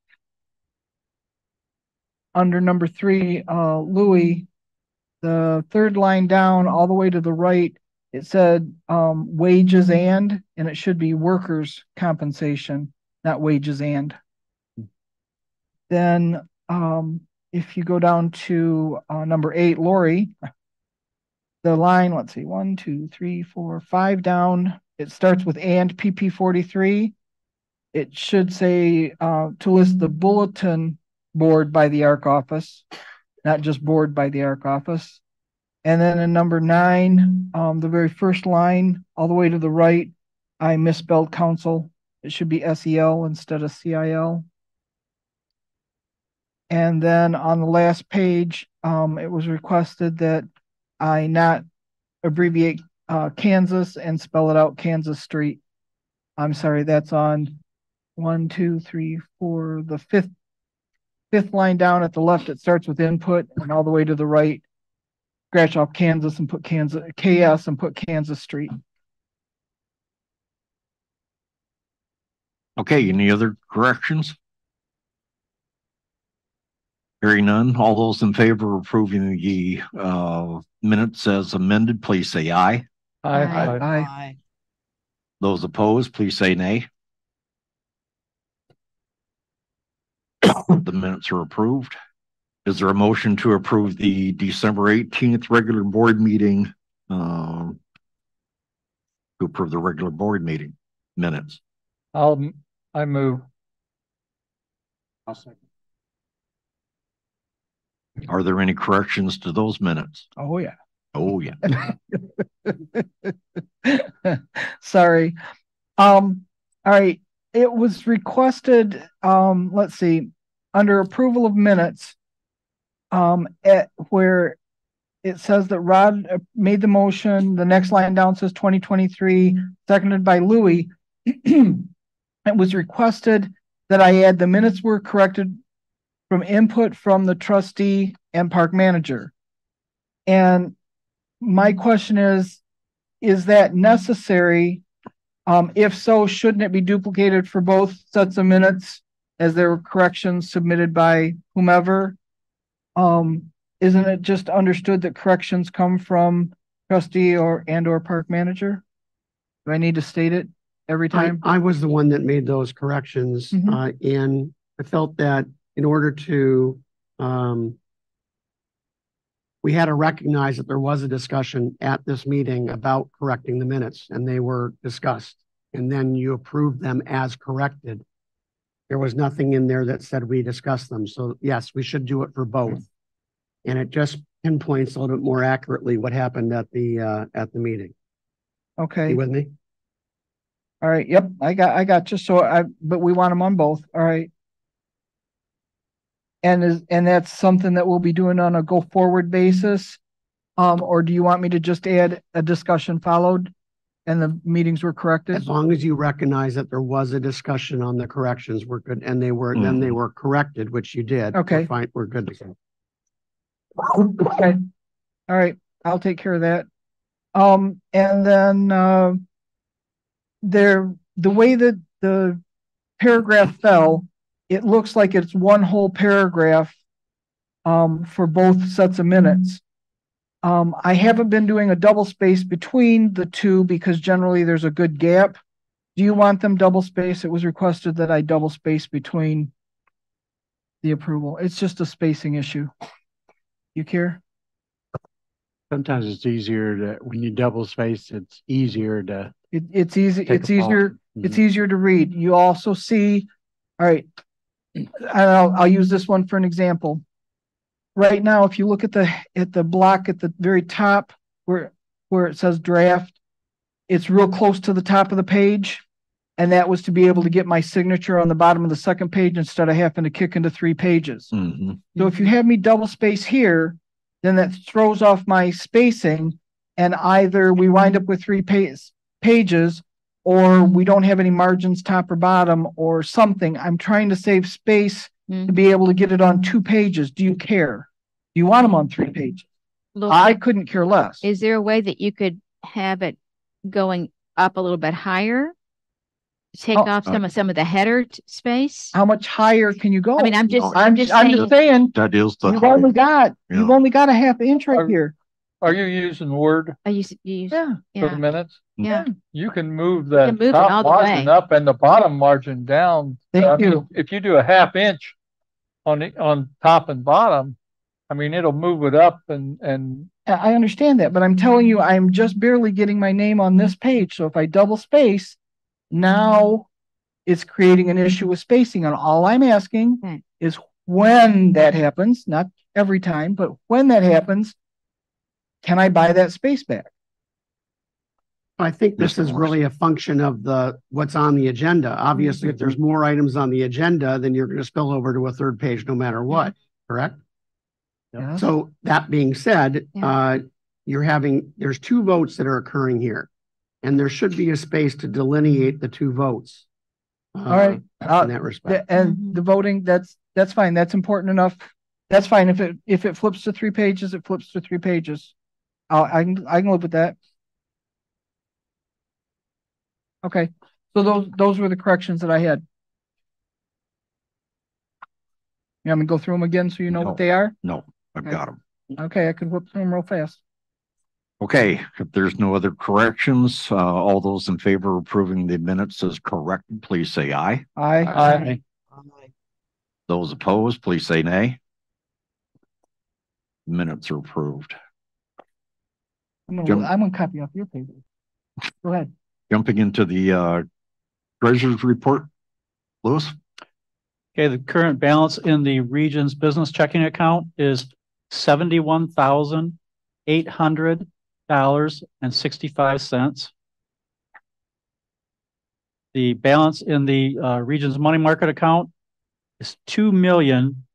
under number three, uh, Louis, the third line down, all the way to the right, it said, um, wages and, and it should be workers' compensation, not wages and. Then, um, if you go down to, uh, number eight, Lori, the line, let's see, one, two, three, four, five down, it starts with and PP forty-three. It should say, uh, to list the bulletin board by the ARC office, not just board by the ARC office. And then in number nine, um, the very first line, all the way to the right, I misspelled council. It should be S E L instead of C I L. And then on the last page, um, it was requested that I not abbreviate, uh, Kansas and spell it out Kansas Street. I'm sorry, that's on one, two, three, four, the fifth, fifth line down at the left, it starts with input and all the way to the right. Scratch off Kansas and put Kansas, KS and put Kansas Street. Okay, any other corrections? Hearing none, all those in favor of approving the uh minutes as amended, please say aye. Aye. Aye. Aye. Aye. Those opposed, please say nay. The minutes are approved. Is there a motion to approve the December eighteenth regular board meeting? um, To approve the regular board meeting? minutes. I'll, m- I move. I second. Are there any corrections to those minutes? Oh, yeah. Oh, yeah. Sorry. Um, all right, it was requested, um, let's see, under approval of minutes. Um, at where it says that Rod uh, made the motion, the next line down says twenty twenty-three, seconded by Louis. It was requested that I add the minutes were corrected from input from the trustee and park manager. And my question is, is that necessary? Um, if so, shouldn't it be duplicated for both sets of minutes as there were corrections submitted by whomever? Um, isn't it just understood that corrections come from trustee or and or park manager? Do I need to state it every I, time? I was the one that made those corrections, Mhm. uh, and I felt that in order to, um, we had to recognize that there was a discussion at this meeting about correcting the minutes, and they were discussed. And then you approved them as corrected. There was nothing in there that said we discussed them, so yes, we should do it for both. And it just pinpoints a little bit more accurately what happened at the, uh, at the meeting. Okay. You with me? All right, yep, I got, I got you. So I, but we want them on both, all right. And is, and that's something that we'll be doing on a go forward basis? Um, or do you want me to just add a discussion followed? And the meetings were corrected? As long as you recognize that there was a discussion on the corrections, we're good, and they were, then they were corrected, which you did. we're Okay. Fine, we're good to go. Okay, all right, I'll take care of that. Um, and then, uh, there, the way that the paragraph fell, it looks like it's one whole paragraph um, for both sets of minutes. Um, I haven't been doing a double space between the two because generally there's a good gap. Do you want them double space? It was requested that I double space between the approval. It's just a spacing issue. You care? Sometimes it's easier to, when you double space, it's easier to. It, it's easy, it's a pause. easier, it's easier to read. You also see, all right. I'll, I'll use this one for an example. Right now, if you look at the, at the block at the very top where, where it says draft, it's real close to the top of the page. And that was to be able to get my signature on the bottom of the second page instead of having to kick into three pages. Mhm. So if you have me double space here, then that throws off my spacing and either we wind up with three pages, pages or we don't have any margins top or bottom or something. I'm trying to save space to be able to get it on two pages. Do you care? Do you want them on three pages? Look, I couldn't care less. Is there a way that you could have it going up a little bit higher? Take Oh, off uh, some of, some of the header t- space? How much higher can you go? I mean, I'm just, I'm, I'm just I'm saying. just saying, That is the. you've only got, you've only got a half inch right Are- here. Are you using Word I use, you use, Yeah. for the yeah, minutes? yeah. You can move can that move it all top margin way. up and the bottom margin down. Thank I mean, you. If you do a half inch on the, on top and bottom, I mean, it'll move it up and, and I I understand that, but I'm telling you, I'm just barely getting my name on this page. So if I double space, now it's creating an issue with spacing. And all I'm asking Okay. is when that happens, not every time, but when that happens, can I buy that space back? I think this Mr. is really a function of the, what's on the agenda. Obviously, if there's more items on the agenda, then you're gonna spill over to a third page no matter what, correct? Yeah. So that being said, Yeah. uh, you're having, there's two votes that are occurring here. And there should be a space to delineate the two votes. All right. uh, Uh, In that respect. The- And Mhm. the voting, that's, that's fine. That's important enough. That's fine. If it, if it flips to three pages, it flips to three pages. I'll, I can, I can live with that. Okay, so those, those were the corrections that I had. You want me to go through them again so you know No. what they are? No, I've Okay. got them. Okay, I could whip through them real fast. Okay, if there's no other corrections, uh, all those in favor of approving the minutes as corrected, please say aye. I, I, Those opposed, please say nay. Minutes are approved. I'm gonna, I'm gonna copy off your paper. Go ahead. Jumping into the, uh, treasurer's report. Louis? Okay, the current balance in the Regions business checking account is seventy-one thousand eight hundred dollars and sixty-five cents. The balance in the uh, Regions money market account is two million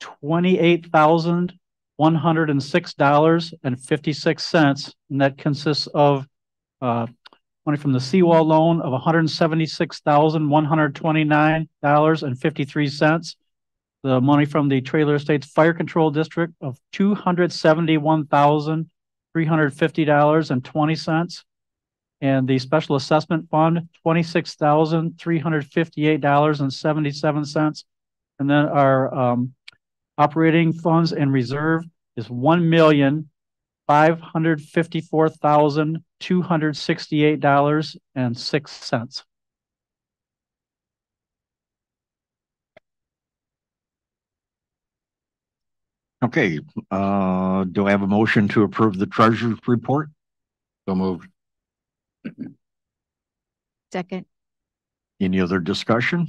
twenty-eight thousand one hundred and six dollars and fifty-six cents, and that consists of uh, money from the seawall loan of hundred and seventy-six thousand, one hundred twenty-nine dollars and fifty-three cents. The money from the Trailer Estates Fire Control District of two hundred seventy-one thousand, three hundred fifty dollars and the Special Assessment Fund, twenty-six thousand, three hundred fifty-eight dollars and seventy-seven cents. And then our um operating funds and reserve is one million, five hundred fifty-four thousand, two hundred sixty-eight dollars and six cents. Okay, uh, do I have a motion to approve the treasurer's report? So moved. Second, Any other discussion?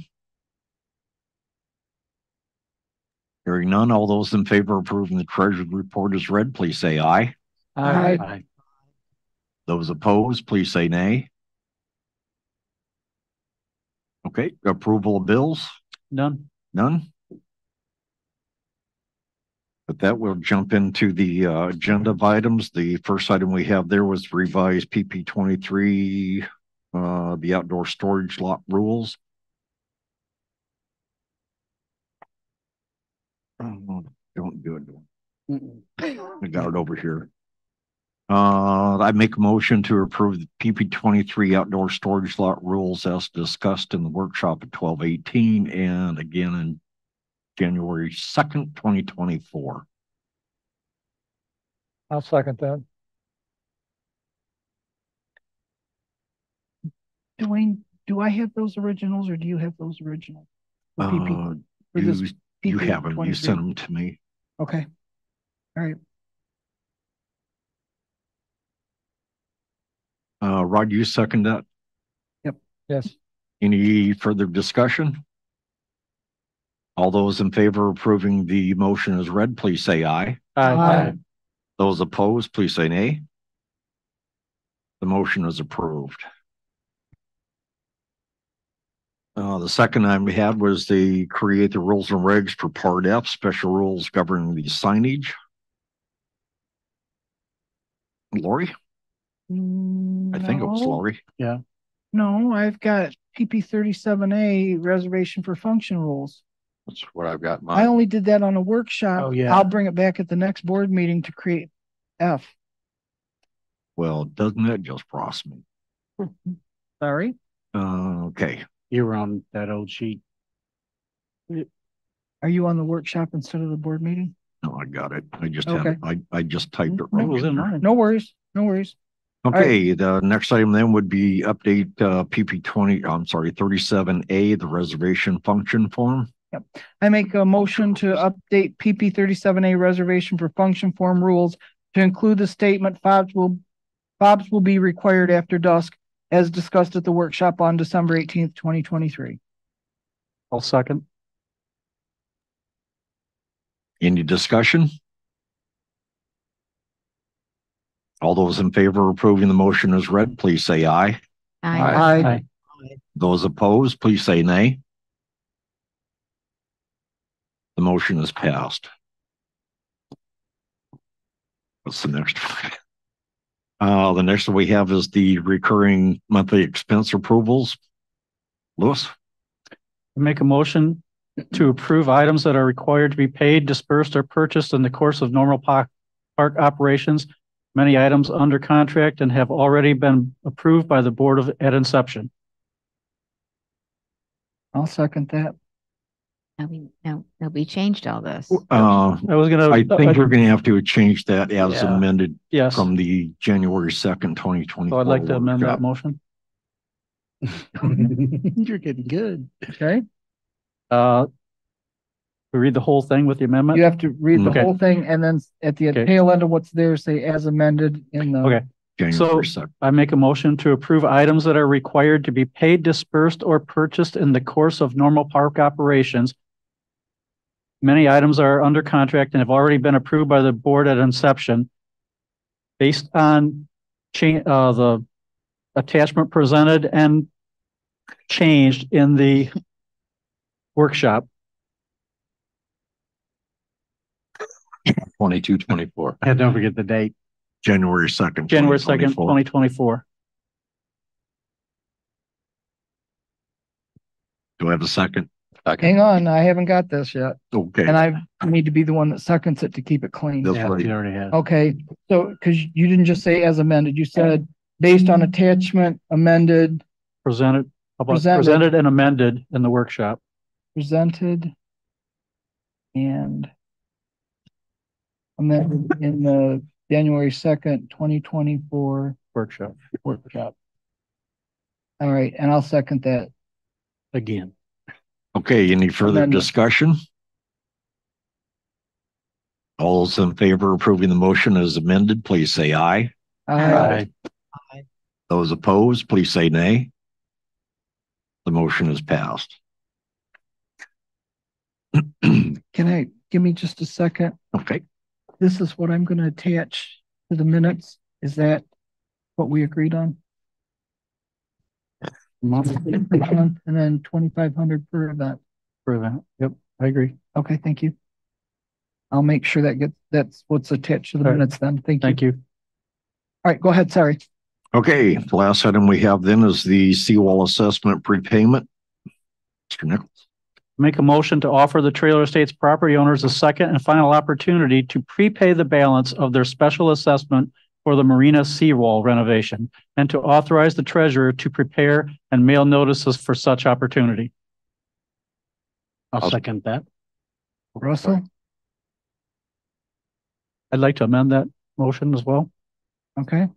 Hearing none, all those in favor of approving the treasurer's report as read, please say aye. Aye. Those opposed, please say nay. Okay, approval of bills, None. none? But that will jump into the uh, agenda of items. The first item we have there was revised PP twenty-three, uh, the outdoor storage lot rules. Oh, Don't do it. I got it over here. Uh, I make a motion to approve the PP twenty-three outdoor storage lot rules as discussed in the workshop at twelve eighteen and again in January second, twenty twenty-four. I'll second that. Dwayne, do I have those originals or do you have those originals? For PP Uh, for you, this you PP have them, you 23. sent them to me. Okay. All right. Uh, Rod, you second that? Yep. Yes. Any further discussion? All those in favor of approving the motion as read, please say aye. Aye. Those opposed, please say nay. The motion is approved. Uh, the second item we had was the create the rules and regs for Part F, special rules governing the signage. Lori, I think it was No. Lori. No, I've got PP thirty-seven A reservation for function rules. That's what I've got. in I mine. only did that on a workshop. Oh, yeah. I'll bring it back at the next board meeting to create F. Well, doesn't that just frost me? Sorry. Uh, okay, You were on that old sheet. Are you on the workshop instead of the board meeting? no, I got it. I just had. Okay. I, I just typed it No, wrong. It was in in there. mine. No worries, no worries. Right. Okay, the next item then would be update uh PP twenty, I'm sorry, thirty-seven A, the reservation function form. I make a motion to update PP thirty-seven A reservation for function form rules to include the statement fobs will, fobs will be required after dusk as discussed at the workshop on December eighteenth, twenty twenty-three. I'll second. Any discussion? All those in favor of approving the motion as read, please say aye. aye. Aye. Those opposed, please say nay. The motion is passed. What's the next? one? Uh, the next one we have is the recurring monthly expense approvals. Louis? Make a motion to approve items that are required to be paid, dispersed, or purchased in the course of normal park, park operations. Many items under contract and have already been approved by the Board of at inception. I'll second that. Now we, now, now we changed all this. Uh, I was gonna. I think we're gonna have to change that as Yeah. amended Yes, so from the January second, twenty twenty. I'd like to amend that motion. You're getting good. Okay, Uh, we read the whole thing with the amendment? you have to read the Okay. whole thing and then at the Okay. tail end of what's there, say as amended in the. Okay. January second. I make a motion to approve items that are required to be paid, dispersed, or purchased in the course of normal park operations. Many items are under contract and have already been approved by the board at inception. Based on cha- uh, the attachment presented and changed in the workshop. Twenty-two, twenty-four. And don't forget the date. January second. January second, twenty twenty-four. Do I have a second? Hang on, I haven't got this yet. Okay. And I need to be the one that seconds it to keep it clean. That's Yeah, right. you already had. Okay, so, because you didn't just say as amended, you said based on attachment amended, Presented, how about Presented. presented and amended in the workshop. presented and amended in the January second, twenty twenty-four Workshop workshop. All right, and aye'll second that. again. Okay, any further Amendment. discussion? All those in favor of approving the motion as amended, please say aye. I, Those opposed, please say nay. The motion is passed. can I, give me just a second? Okay, This is what I'm gonna attach to the minutes. Is that what we agreed on? And then twenty-five hundred per event. For that, yep, I agree. Okay, thank you. I'll make sure that gets, that's what's attached to the All right. minutes then. Thank you. Thank you. All right, go ahead, sorry. okay, the last item we have then is the seawall assessment prepayment. Mr. Nichols, Make a motion to offer the trailer estates property owners a second and final opportunity to prepay the balance of their special assessment for the marina seawall renovation and to authorize the treasurer to prepare and mail notices for such opportunity. I'll second that. Russell, I'd like to amend that motion as well. okay,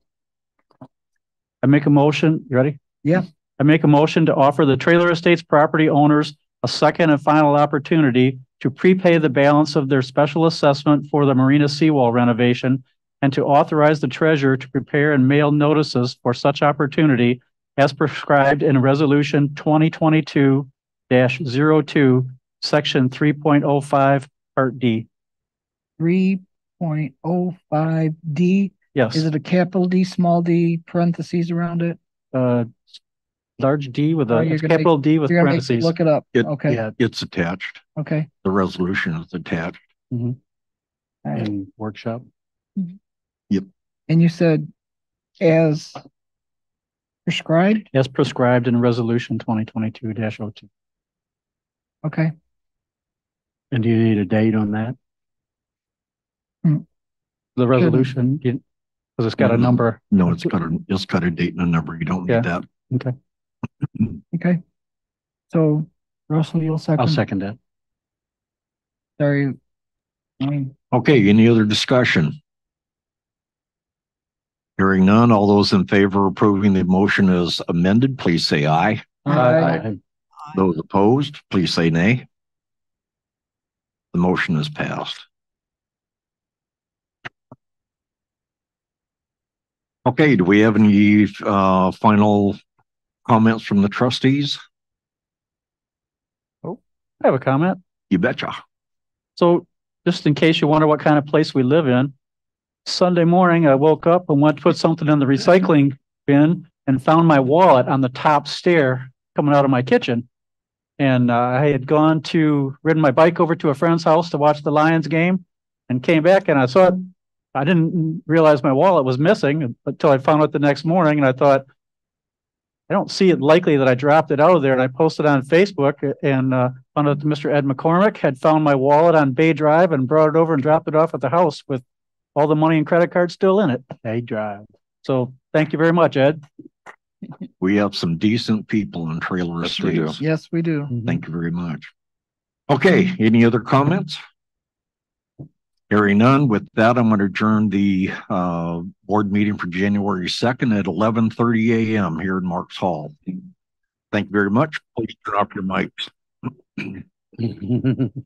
I make a motion, you ready? Yeah. I make a motion to offer the trailer estates property owners a second and final opportunity to prepay the balance of their special assessment for the marina seawall renovation and to authorize the treasurer to prepare and mail notices for such opportunity as prescribed in resolution twenty twenty-two 2 section three point oh five, part D. three point oh five D. Yes, Is it a capital D, small d, parentheses around it? uh, large D with Oh, a you're it's gonna make- capital D with You're gonna make parentheses. look it up. It- Okay, Yeah, it's attached. okay. The resolution is attached. Mm-hmm. All right. in workshop. Mm-hmm. Yep. And you said as prescribed? As prescribed in resolution twenty twenty-two 2 Okay, And do you need a date on that? Hmm. The resolution, because it's got a Mhm. number. No, it's got a, it's got a date and a number. You don't Yeah. need that. Okay, okay. So Russell, you'll second. I'll second that. Sorry. I mean, Okay, any other discussion? Hearing none, all those in favor of approving the motion as amended, please say aye. Aye. Those opposed, please say nay. The motion is passed. Okay, do we have any uh final comments from the trustees? Oh, I have a comment. You betcha. So just in case you wonder what kind of place we live in, Sunday morning, I woke up and went to put something in the recycling bin and found my wallet on the top stair coming out of my kitchen. And uh, I had gone to, ridden my bike over to a friend's house to watch the Lions game and came back and I saw it. I didn't realize my wallet was missing until I found out the next morning and I thought, I don't see it likely that I dropped it out of there. And I posted on Facebook and uh, found out that Mr. Ed McCormick had found my wallet on Bay Drive and brought it over and dropped it off at the house with all the money and credit cards still in it. Bay drive. So thank you very much, Ed. We have some decent people in trailer Yes, we do. estates. yes, we do. Thank you very much. Okay, any other comments? Hearing none, with that, I'm going to adjourn the uh board meeting for January second at eleven thirty AM here in Marks Hall. Thank you very much. Please turn off your mics.